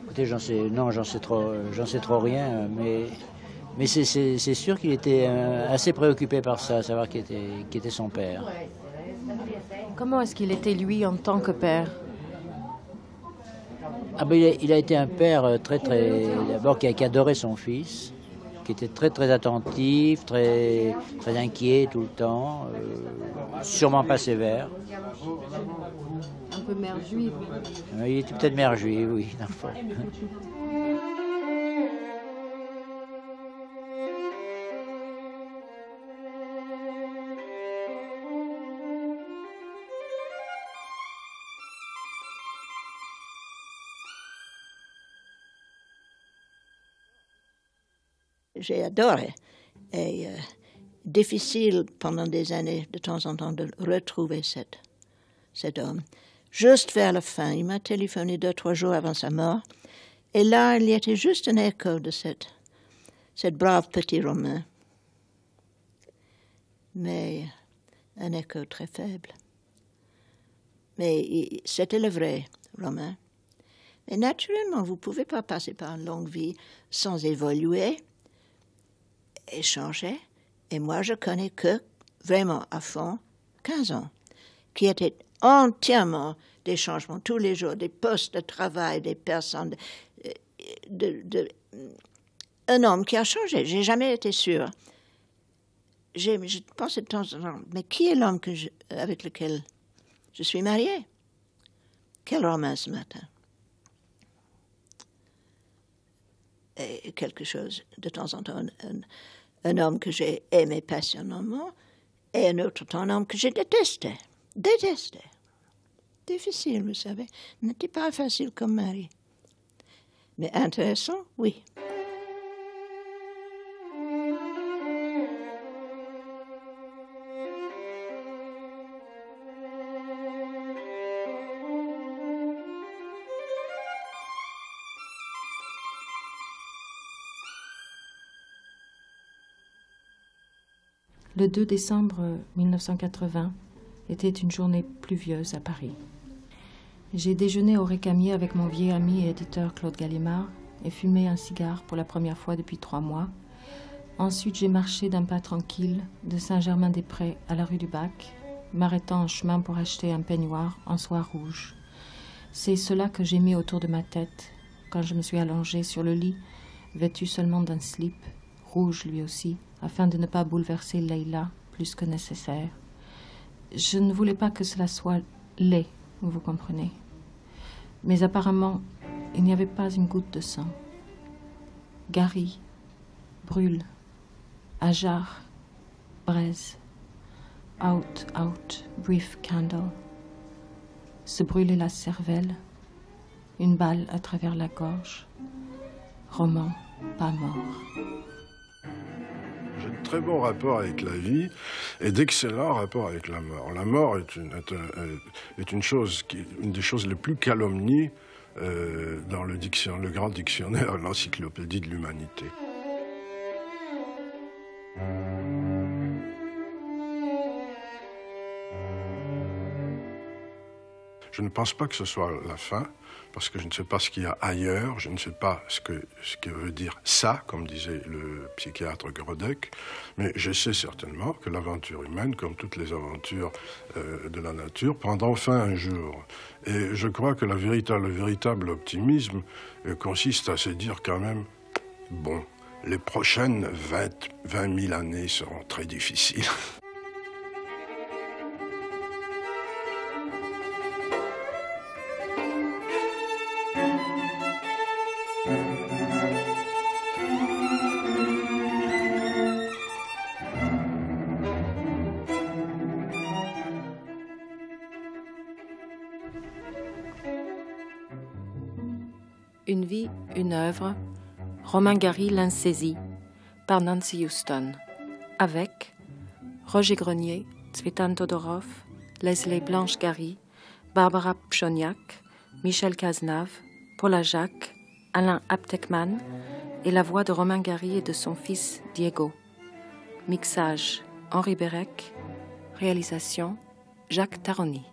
Écoutez, j'en sais, non, j'en sais trop, j'en sais trop rien, mais, mais c'est, sûr qu'il était euh, assez préoccupé par ça, savoir qui était, qui était son père. Comment est-ce qu'il était lui en tant que père? Ah ben, il, a, il, a, été un père euh, très très d'abord qui, qui adorait son fils qui était très très attentif, très, très inquiet tout le temps, euh, sûrement pas sévère. Un peu mère juive. Il était peut-être mère juive, oui. j'ai adoré. Et euh, difficile pendant des années, de temps en temps, de retrouver cet, cet homme. Juste vers la fin, il m'a téléphoné deux, trois jours avant sa mort. Et là, il y était juste un écho de cette, cette brave petit Romain. Mais un écho très faible. Mais c'était le vrai Romain. Et naturellement, vous ne pouvez pas passer par une longue vie sans évoluer échangeait, et moi je connais que vraiment à fond 15 ans, qui étaient entièrement des changements tous les jours, des postes de travail, des personnes, de, un homme qui a changé. J'ai jamais été sûre. Je pensais de temps en temps, mais qui est l'homme avec lequel je suis mariée? Quel roman ce matin Et quelque chose de temps en temps, homme que j'ai aimé passionnément et un autre un homme que j'ai détesté. Détesté. Difficile, vous savez. N'était pas facile comme mari. Mais intéressant, oui. Le 2 décembre 1980 était une journée pluvieuse à Paris. J'ai déjeuné au récamier avec mon vieil ami et éditeur Claude Gallimard et fumé un cigare pour la première fois depuis trois mois. Ensuite, j'ai marché d'un pas tranquille de Saint-Germain-des-Prés à la rue du Bac, m'arrêtant en chemin pour acheter un peignoir en soie rouge. C'est cela que j'ai mis autour de ma tête quand je me suis allongée sur le lit, vêtue seulement d'un slip, rouge lui aussi, afin de ne pas bouleverser Leila plus que nécessaire. Je ne voulais pas que cela soit laid, vous comprenez. Mais apparemment, il n'y avait pas une goutte de sang. Gary, brûle, ajar, braise, out, out, brief candle, se brûler la cervelle, Une balle à travers la gorge. Roman, pas mort. Très bons rapports avec la vie et d'excellents rapports avec la mort. La mort est une, est un- est une chose qui, une des choses les plus calomniées euh, dans le, diction, le grand dictionnaire, l'encyclopédie de l'humanité. Je ne pense pas que ce soit la fin, parce que je ne sais pas ce qu'il y a ailleurs, je ne sais pas ce que, veut dire ça, comme disait le psychiatre Grodek, mais je sais certainement que l'aventure humaine, comme toutes les aventures euh, de la nature, prendra fin un jour. Et je crois que le véritable optimisme euh, consiste à se dire quand même, bon, les prochaines 20, 20 000 années seront très difficiles. Romain Gary l'insaisie par Nancy Houston. Avec Roger Grenier, Tsvetan Todorov, Leslie Blanche Gary, Barbara Pchoniak, Michel Cazenave, Paula Jacques, Alain Aptekman et la voix de Romain Gary et de son fils Diego. Mixage Henri Bérec. Réalisation Jacques Taroni.